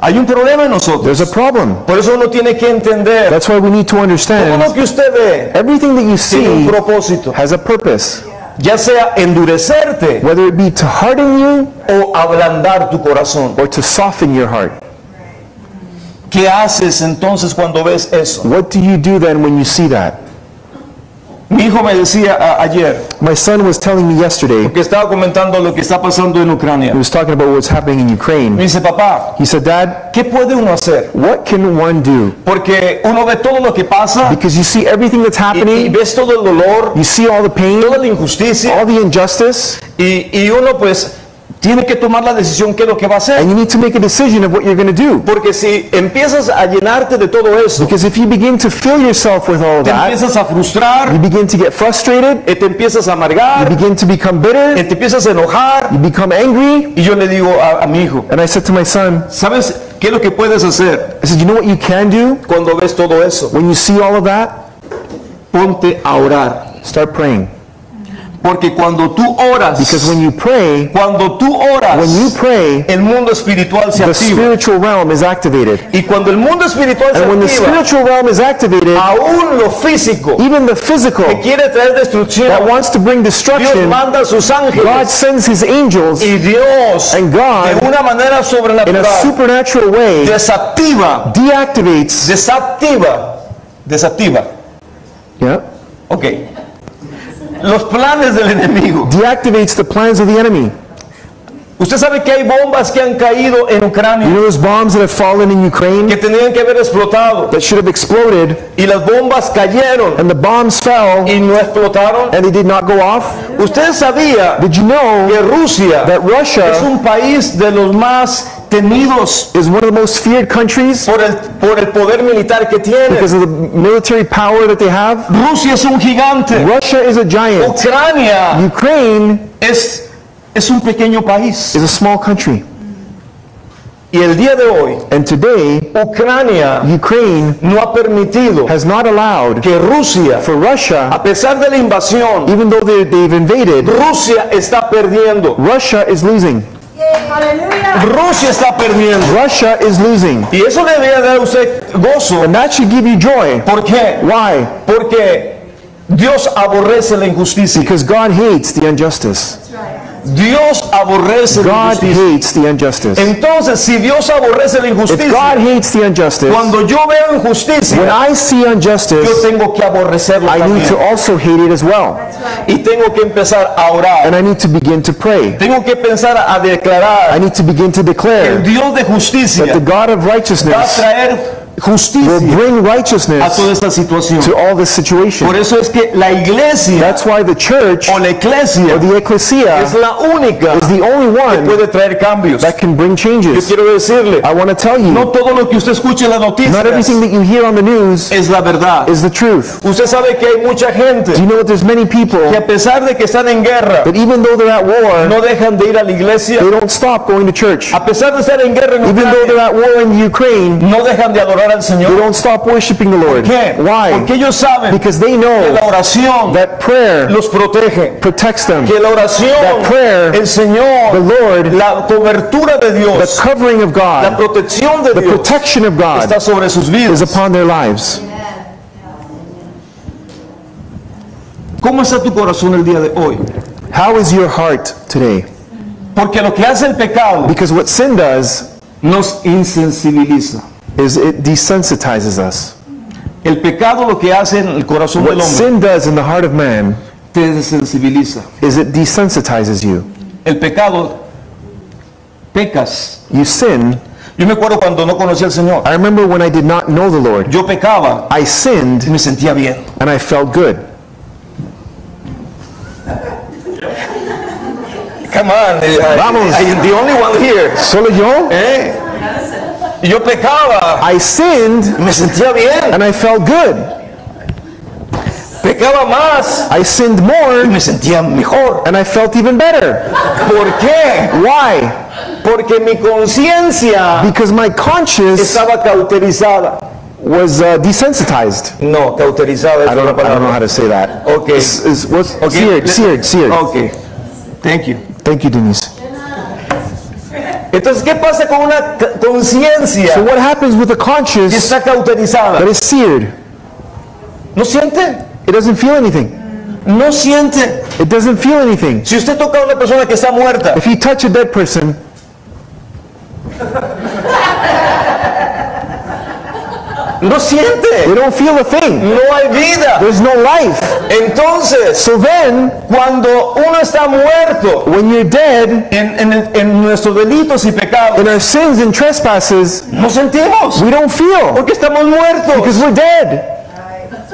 Hay un problema en nosotros. There's a problem. Por eso uno tiene que entender That's why we need to todo lo understand que usted ve everything that you tiene un see propósito, has a purpose. ya sea endurecerte Whether it be to harden you o ablandar tu corazón. or to soften your heart. ¿Qué haces entonces cuando ves eso? What do you do then when you see that? Mi hijo me decía a- ayer My son was telling me yesterday, que estaba comentando lo que está pasando en Ucrania. he was talking about what's happening in Me Ukraine. dice, papá, He said, Dad, ¿qué puede uno hacer? what can one do? Porque uno ve todo lo que pasa Because you see everything that's y, y happening, ves todo el dolor, you see all the pain, toda la injusticia all the injustice, y, y uno pues tiene que tomar la decisión qué es lo que va a hacer. and you need to make a decision of what you're going to do. Porque si empiezas a llenarte de todo eso, Because if you begin to fill yourself with all te that, empiezas a frustrar, you begin to get frustrated, eh, te empiezas a you amargar, begin to become bitter, eh, te empiezas a enojar. you become angry. Y yo le digo a, a mi hijo, And I said to my son, ¿sabes qué es lo que puedes hacer I said, you know what you can do cuando ves todo eso? when you see all of that? Ponte a orar. Start praying. Porque cuando tú oras, Because when you pray, cuando tú oras, when you pray, el mundo espiritual se the activa. spiritual realm is activated. Y cuando el mundo espiritual se And when the activa, spiritual realm is activated, aún lo físico even the physical que quiere traer that destrucción, wants to bring Dios destruction, manda a sus God ángeles sends his angels y Dios and de God, una manera in a sobrenatural supernatural way, desactiva, deactivates. desactiva, desactiva. Yeah? Ok. Los planes del enemigo. Deactivates the plans of the enemy. Usted sabe que hay bombas que han caído en You Ucrania know those bombs that have fallen in Ukraine que tenían que haber explotado that should have exploded, y las bombas cayeron and the bombs fell y no explotaron. and they did not go off? Usted sabía Did you know que Rusia that es Russia un país de los más temidos is one of the most feared countries por el, por el poder militar que tiene. because of the military power that they have? Rusia es un gigante. Russia is a giant. Ucrania Ukraine es, es un pequeño país. is a small country. Y el día de hoy, And today, Ucrania Ukraine no ha permitido has not allowed que Rusia, for Russia, a pesar de la invasión, even though they, they've invaded, Rusia está perdiendo. Russia is losing. Rusia está perdiendo. Russia is losing. Y eso le debería dar a usted gozo. And that should give you joy. ¿Por qué? Why? Porque Dios aborrece la injusticia. Because God hates the injustice. Dios aborrece la God injusticia. hates the injustice. Entonces, si Dios aborrece la If God injusticia, hates the injustice, cuando yo veo when injusticia, I see yo injustice, tengo que aborrecerlo I need to también. also hate it as well. Y tengo que empezar a orar. And I need to begin to pray. Tengo que pensar a I declarar need to begin to el declare Dios de justicia that the God of va a righteousness traer will justicia bring a righteousness toda esta situación. to all this Por situation. eso es que la iglesia That's why the church o la iglesia or the ecclesia es la única is the only que one puede traer cambios. that can bring Yo changes. quiero decirle, I want to tell no you, todo lo que usted escuche en las not everything that you hear on the news es la verdad. is the truth. Usted sabe que hay mucha gente Do you know that there's many people que a pesar de que están en guerra, that even though they're at war, no dejan de ir a la iglesia. they don't stop going to church. A pesar de estar en guerra en Even though they're at war in Ukraine, no dejan de adorar al they Señor. don't stop worshiping the Lord. ¿Qué? Why? Porque ellos saben Because they que know la oración that prayer los protege. protects them. Que la oración, That prayer, el Señor, the Lord, la cobertura de the covering of la God, protección de the Dios protection of God está sobre sus is upon their lives. ¿Cómo está tu corazón el día de hoy? How is your heart today? Porque lo que hace el pecado Because what sin does nos insensibiliza. Is it desensitizes us. El pecado lo que hace en el corazón del What hombre sin does in the heart of man te desensibiliza. is it desensitizes you. El pecado, pecas. You sin. Yo me acuerdo cuando no conocía al Señor. I remember when I did not know the Lord. Yo pecaba I y sinned me sentía bien. and I felt good. Come on, eh, I, Vamos. I am the only one here. Solo yo? ¿eh? Y Yo pecaba I sinned me sentía bien. and I felt good. Pecaba más I sinned y more me sentía mejor. and I felt even better. ¿Por qué? Why? Porque mi conciencia Because my conscience estaba cauterizada. was uh, desensitized. No, cauterizada I don't, know, I don't know how to say that. Okay. Is, is, what's, Okay. Seared, seared, seared. Ok, thank you. Thank you, Denise. Entonces, ¿qué pasa con una conciencia So what happens with a que conscience está cauterizada? that is seared? ¿No siente? It doesn't feel anything. No siente. It doesn't feel anything. Si usted toca a una persona que está muerta, If you touch a dead person, no siente. they don't feel a thing. No hay vida. There's no life. Entonces, So then, cuando uno está muerto when you're dead en, en en nuestros delitos y pecados, in our sins and trespasses, no sentimos we don't feel porque estamos muertos. because we're dead.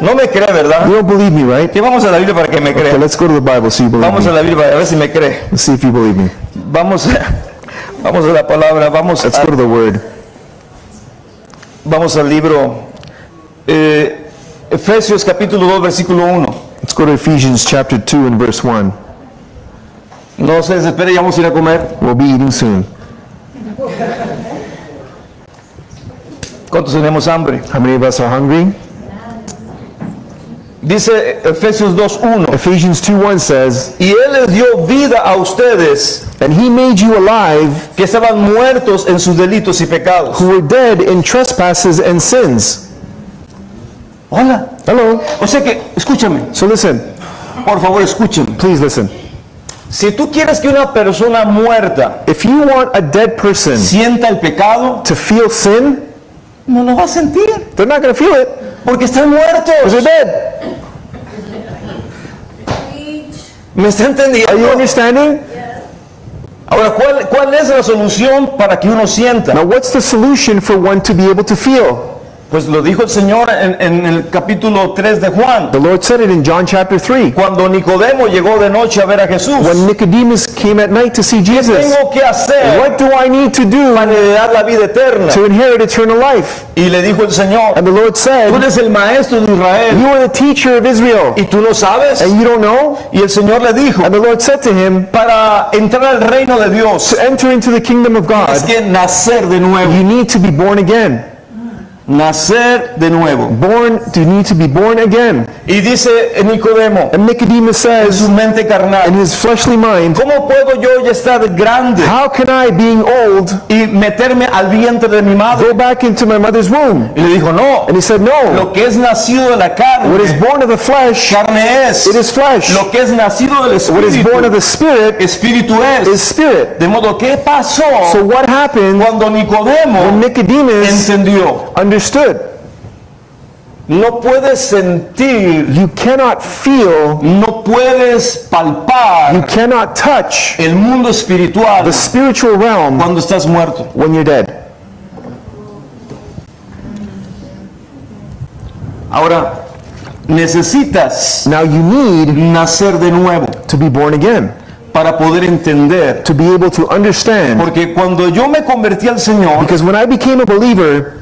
No me cree, ¿verdad? You don't believe me, right? Que vamos a la Biblia para que me Okay, crea. let's go to the Bible so you believe Vamos a me. la Biblia para ver si me cree. Let's see if you believe me. Vamos a, vamos a la palabra, vamos Let's a, go to the Word. Vamos al libro eh, Efesios capítulo 2 versículo 1. Let's go to Ephesians chapter 2 and verse 1. No se desespere, ya vamos a ir a comer. We'll be eating soon. ¿Cuántos tenemos hambre? How many of us are hungry? Dice Efesios 2.1. Ephesians 2:1 says, Y Él les dio vida a ustedes And he made you alive que estaban muertos en sus delitos y pecados. who were dead in trespasses and sins. Hola. Hello. O sea que, escúchame, So listen, por favor, escúchame. please listen. Si tú quieres que una persona muerta If you want a dead person sienta el pecado, to feel sin, no lo va a sentir, they're not going to feel it porque están muertos. ¿Me está Are you understanding? Ahora, ¿cuál, ¿cuál es la solución para que uno sienta? Now, what's the solution for one to be able to feel? Pues lo dijo el Señor en, en el capítulo 3 de Juan, The Lord said it in John chapter 3. cuando Nicodemo llegó de noche a ver a Jesús. When Nicodemus came at night to see Jesus, tengo que hacer what do I need to do para heredar la vida eterna? to inherit eternal life? Y le dijo el Señor, And the Lord tú said, eres el maestro de Israel You are the teacher of Israel, y tú no sabes. and you don't know? Y el Señor le dijo, And the Lord said to him, para entrar al reino de Dios To enter into the kingdom of es God, que nacer de nuevo. you need to be born again. Nacer de nuevo. Born, to need to be born again. Y dice Nicodemo, And Nicodemus en su says, mente in carnal, his fleshly mind, ¿cómo puedo yo ya estar grande how can I, being old, y meterme al vientre de mi madre? go back into my mother's womb? Y le dijo, no, And he said, no. lo que es nacido de la What is carne, born of the flesh, carne es. it is flesh. Lo que es nacido del What is born of espíritu, the spirit espíritu is es. spirit. De modo, ¿qué pasó So what happened cuando when Nicodemo Nicodemus entendió? understood? No puedes sentir, You cannot feel, no puedes you cannot touch el mundo espiritual the spiritual realm cuando estás muerto. when you're dead. Ahora, necesitas Now you need nacer de nuevo to be born again, para poder entender. to be able to understand. Porque cuando yo me convertí al Señor, Because when I became a believer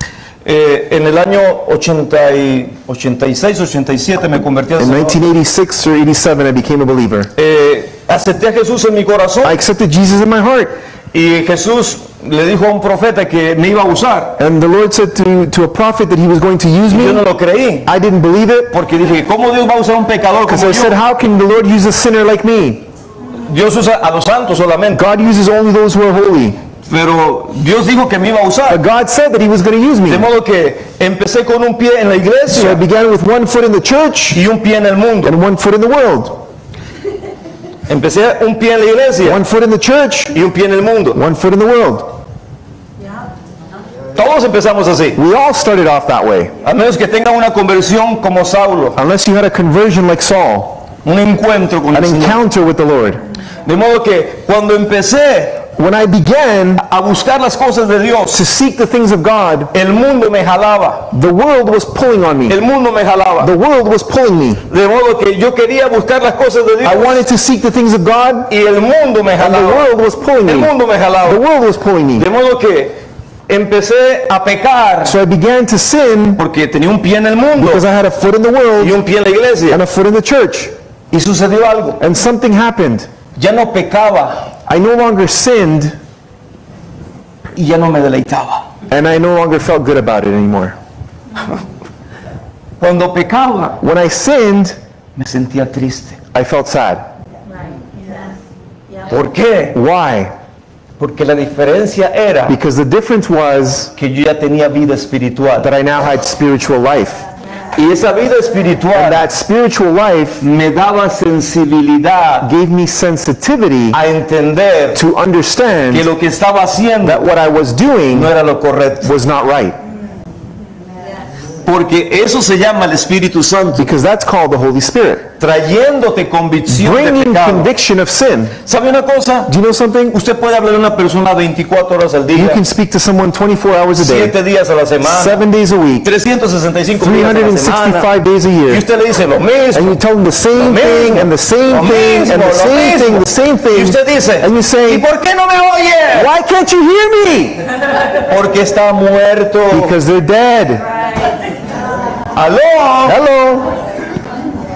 eh, en el año 80 y 86, 87 me convertí al in Señor. 1986 or 87, I became a believer. Eh, acepté a Jesús en mi corazón I accepted Jesus in my heart. y Jesús le dijo a un profeta que me iba a usar. And the Lord said to, to a prophet that he was going to use Yo me. no lo creí I didn't believe it porque dije, ¿cómo Dios va a usar a un pecador because como I said, yo? how can the Lord use a sinner like me? Dios usa a los santos solamente. God uses only those who are holy. Pero Dios dijo que me iba a But usar. God said that he was going to use De me. modo que empecé con un pie en la So I iglesia began with one foot in the church y un pie en el mundo. and one foot in the world. Empecé un pie en la iglesia One foot in the church, y un pie en el mundo. one foot in the world. Todos empezamos así. We all started off that way. A menos que tengan una conversión como Saulo, Unless you had a conversion like Saul, un encuentro con an el Señor. encounter with the Lord. De modo que cuando empecé When I began a buscar las cosas de Dios, to seek the things of God, el mundo me jalaba. the world was pulling on me. El mundo me jalaba. The world was pulling me. De modo que yo quería buscar las cosas de I Dios wanted to seek the things of God, y el mundo me and the jalaba. world was pulling El me. mundo me The jalaba. world was pulling me. De modo que empecé a pecar So I began to sin porque tenía un pie en el mundo because I had a foot in the y world un pie en la iglesia. and a foot in the church. Y sucedió algo. And something happened. Ya no pecaba I no longer sinned, y ya no me deleitaba. and I no longer felt good about it anymore. Cuando pecaba, When I sinned, me sentía triste. I felt sad. Right, yes. Yeah. ¿Por qué? Why? Porque la diferencia era Because the difference was que yo ya tenía vida espiritual. that I now had spiritual life. Y esa vida And espiritual that spiritual life me daba sensibilidad gave me sensitivity a entender to que understand lo que estaba haciendo that what I was doing no era lo correcto. was not right. Porque eso se llama el Espíritu Santo, Because that's called the Holy Spirit. Trayéndote convicción de Bringing pecado. conviction of sin. ¿Sabe una cosa? Do you know something? Usted puede hablar a una persona 24 horas al You día, can speak to someone 24 hours a day, 7 días a la semana, seven days a week, 365 días a la semana. 365 days a Y year. usted le dice lo mismo. And you tell them the same Lo thing mismo, and the same lo thing mismo, and the lo same mismo. thing, the same Y thing. usted dice, And you ¿y say, por qué no me oye? why can't you hear me? Porque está muerto. Because they're dead. ¿Aló? Hello.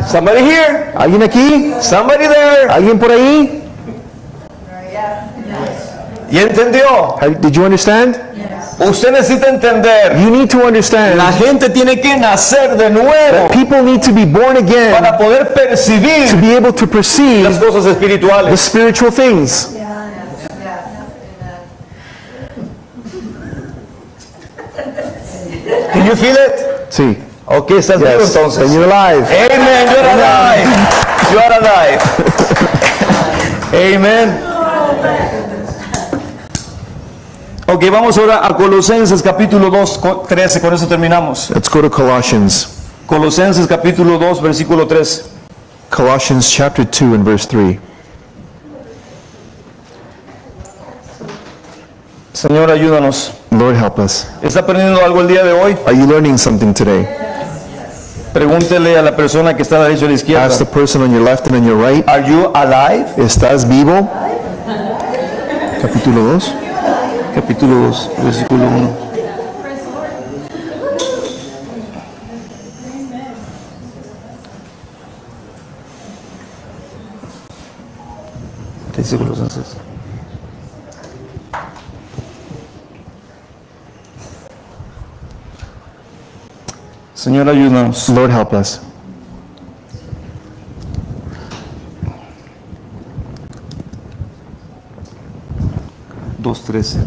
Somebody here? ¿Alguien aquí? Somebody there? ¿Alguien por ahí? ¿Y entendió? Did you understand? Usted necesita entender. You need to understand La gente tiene que nacer de nuevo people need to be born again para poder percibir. to be able to perceive las cosas espirituales. the spiritual things. Can you feel it? Sí. Ok, estás vivo Yes. entonces. And you're alive. Amen. You're alive. You're alive. Amen. Ok, vamos ahora a Colosenses capítulo 2, co- 13, con eso terminamos. Let's go to Colossians. Colosenses capítulo 2, versículo 3. Colossians chapter 2 and verse 3. Señor, ayúdanos. Lord help us. ¿Está aprendiendo algo el día de hoy? Are you learning something today? Pregúntele a la persona que está a la derecha o a la izquierda. Ask the person on your left and on your right. Are you alive? ¿Estás vivo? Capítulo 2. Capítulo 2, versículo 1. Dice Colosenses. Señor, ayúdanos. Lord, help us. Dos, trece.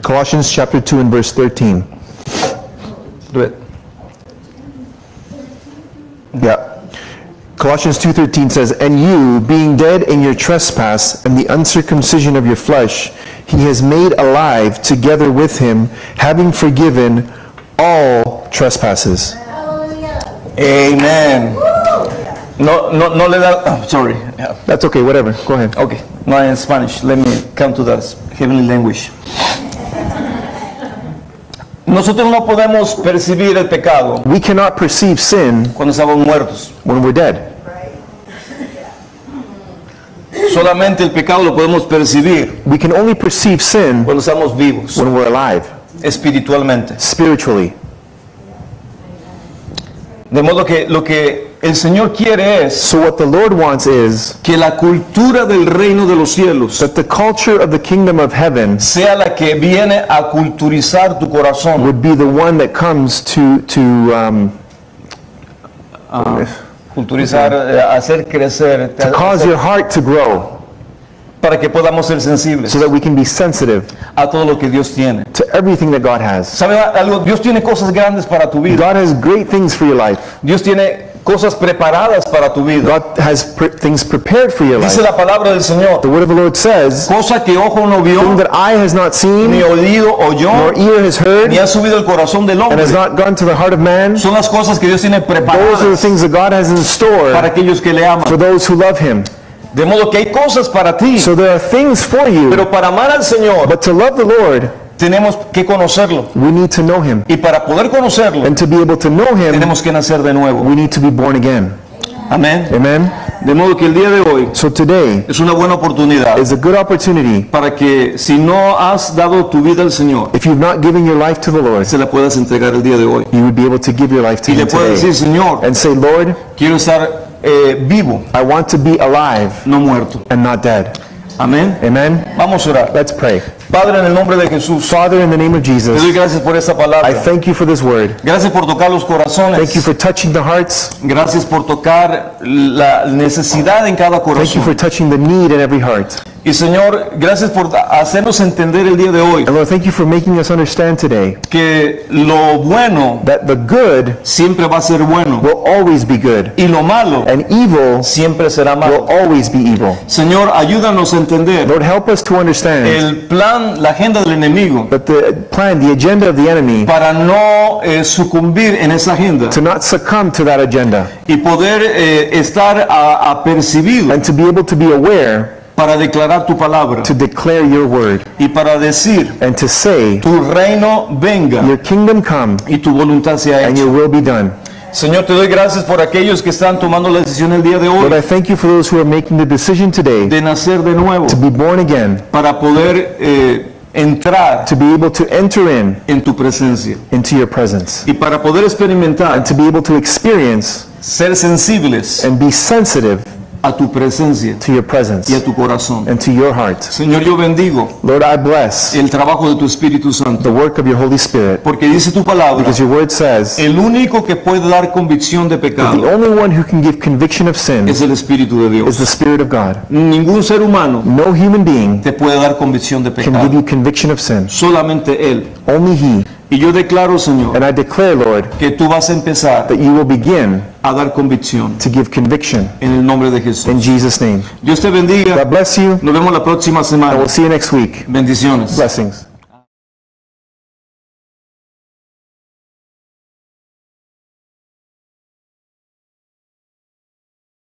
Colossians chapter 2 and verse 13. Do it. Yeah. Colossians 2:13 says, "And you, being dead in your trespass and the uncircumcision of your flesh, he has made alive together with him, having forgiven all trespasses." Amen. No, no, no le da. oh, sorry. Yeah. That's okay, whatever. Go ahead. Okay. No in Spanish. Let me come to the heavenly language. Nosotros no podemos percibir el pecado We cannot perceive sin cuando estamos muertos. when we're dead. Solamente el pecado lo podemos percibir We can only perceive sin cuando estamos vivos, when we're alive, espiritualmente. spiritually. De modo que lo que el Señor quiere es So what the Lord wants is que la cultura del reino de los cielos that the culture of the kingdom of heaven sea la que viene a culturizar tu corazón, would be the one that comes to to um, culturizar, eh, hacer crecer, to cause your heart to grow para que podamos ser sensibles so that we can be sensitive a todo lo que Dios tiene. to everything that God has. ¿Sabe algo? Dios tiene cosas grandes para tu vida. God has great things for your life. Dios tiene cosas preparadas para tu vida. God has pre- things prepared for your Dice life. la palabra del Señor, The word of the Lord says, cosa que ojo no "Thing vio, that eye has not ni seen, oído oyó, nor ear has heard, ni ha subido el corazón del and hombre. has not gone to the heart of man." Son las cosas que Dios tiene Those are the preparadas things that God has in store para aquellos que le for aman. those who love Him. De modo que hay cosas para ti, So there are things for you, pero para amar al Señor but to love the Lord, tenemos que conocerlo. we need to know Him. Y para poder conocerlo, And to be able to know Him, tenemos que nacer de nuevo. we need to be born again. Amén. Amen? De modo que el día de hoy So today es una buena oportunidad is a good opportunity para que si no has dado tu vida al Señor, if you've not given your life to the Lord, se la puedas entregar el día de hoy. you would be able to give your life to Y le Him puedes today decir, Señor, and say, Lord, quiero estar eh, vivo, I want to be alive no muerto. and not dead. Amén. Amen? Vamos a orar. Let's pray. Padre, en el nombre de Jesús, Father, in the name of te doy Jesus, gracias por esta I palabra. thank you for this word. Gracias por tocar los Thank you corazones. for touching the hearts. Gracias por tocar la necesidad en cada Thank you corazón. for touching the need in every heart. Y Señor, gracias por hacernos entender el día de hoy And Lord, thank you for making us understand today que lo bueno that the good siempre va a ser bueno will always be good y lo malo and evil siempre será will malo. always be evil. Señor, ayúdanos a entender Lord, help us to understand el plan, la agenda del enemigo that the plan, the agenda of the enemy, para no eh, sucumbir en esa agenda to not succumb to that agenda y poder eh, estar apercibido and to be able to be aware para declarar tu palabra to declare your word y para decir and to say, tu reino venga Your kingdom come y tu voluntad sea and hecha. your will be done. Señor, te doy gracias por aquellos que están tomando la decisión el día de Lord, hoy I thank you for those who are making the decision today de nacer de nuevo to be born again, para poder eh, entrar to be able to enter in en tu presencia into your presence, y para poder experimentar, to be able to experience ser sensibles and be sensitive a tu presencia to your presence y a tu corazón. and to your heart. Señor, yo bendigo Lord, I bless el trabajo de tu Espíritu the Santo, work of your Holy Spirit porque dice tu palabra, because your word says el único que puede dar convicción de the pecado only one who can give conviction of sin es el Espíritu de is Dios. the Spirit of God. Ningún ser humano No human being te puede dar convicción de can give pecado, you conviction of sin. solamente Él. Only He. Y yo declaro, Señor, And I declare, Lord, que tú vas a empezar that you will begin a dar convicción to give conviction en el nombre de Jesús. in Jesus' name. Dios te bendiga. God bless you, Nos vemos la próxima and semana. we'll see you next week. Bendiciones. Blessings.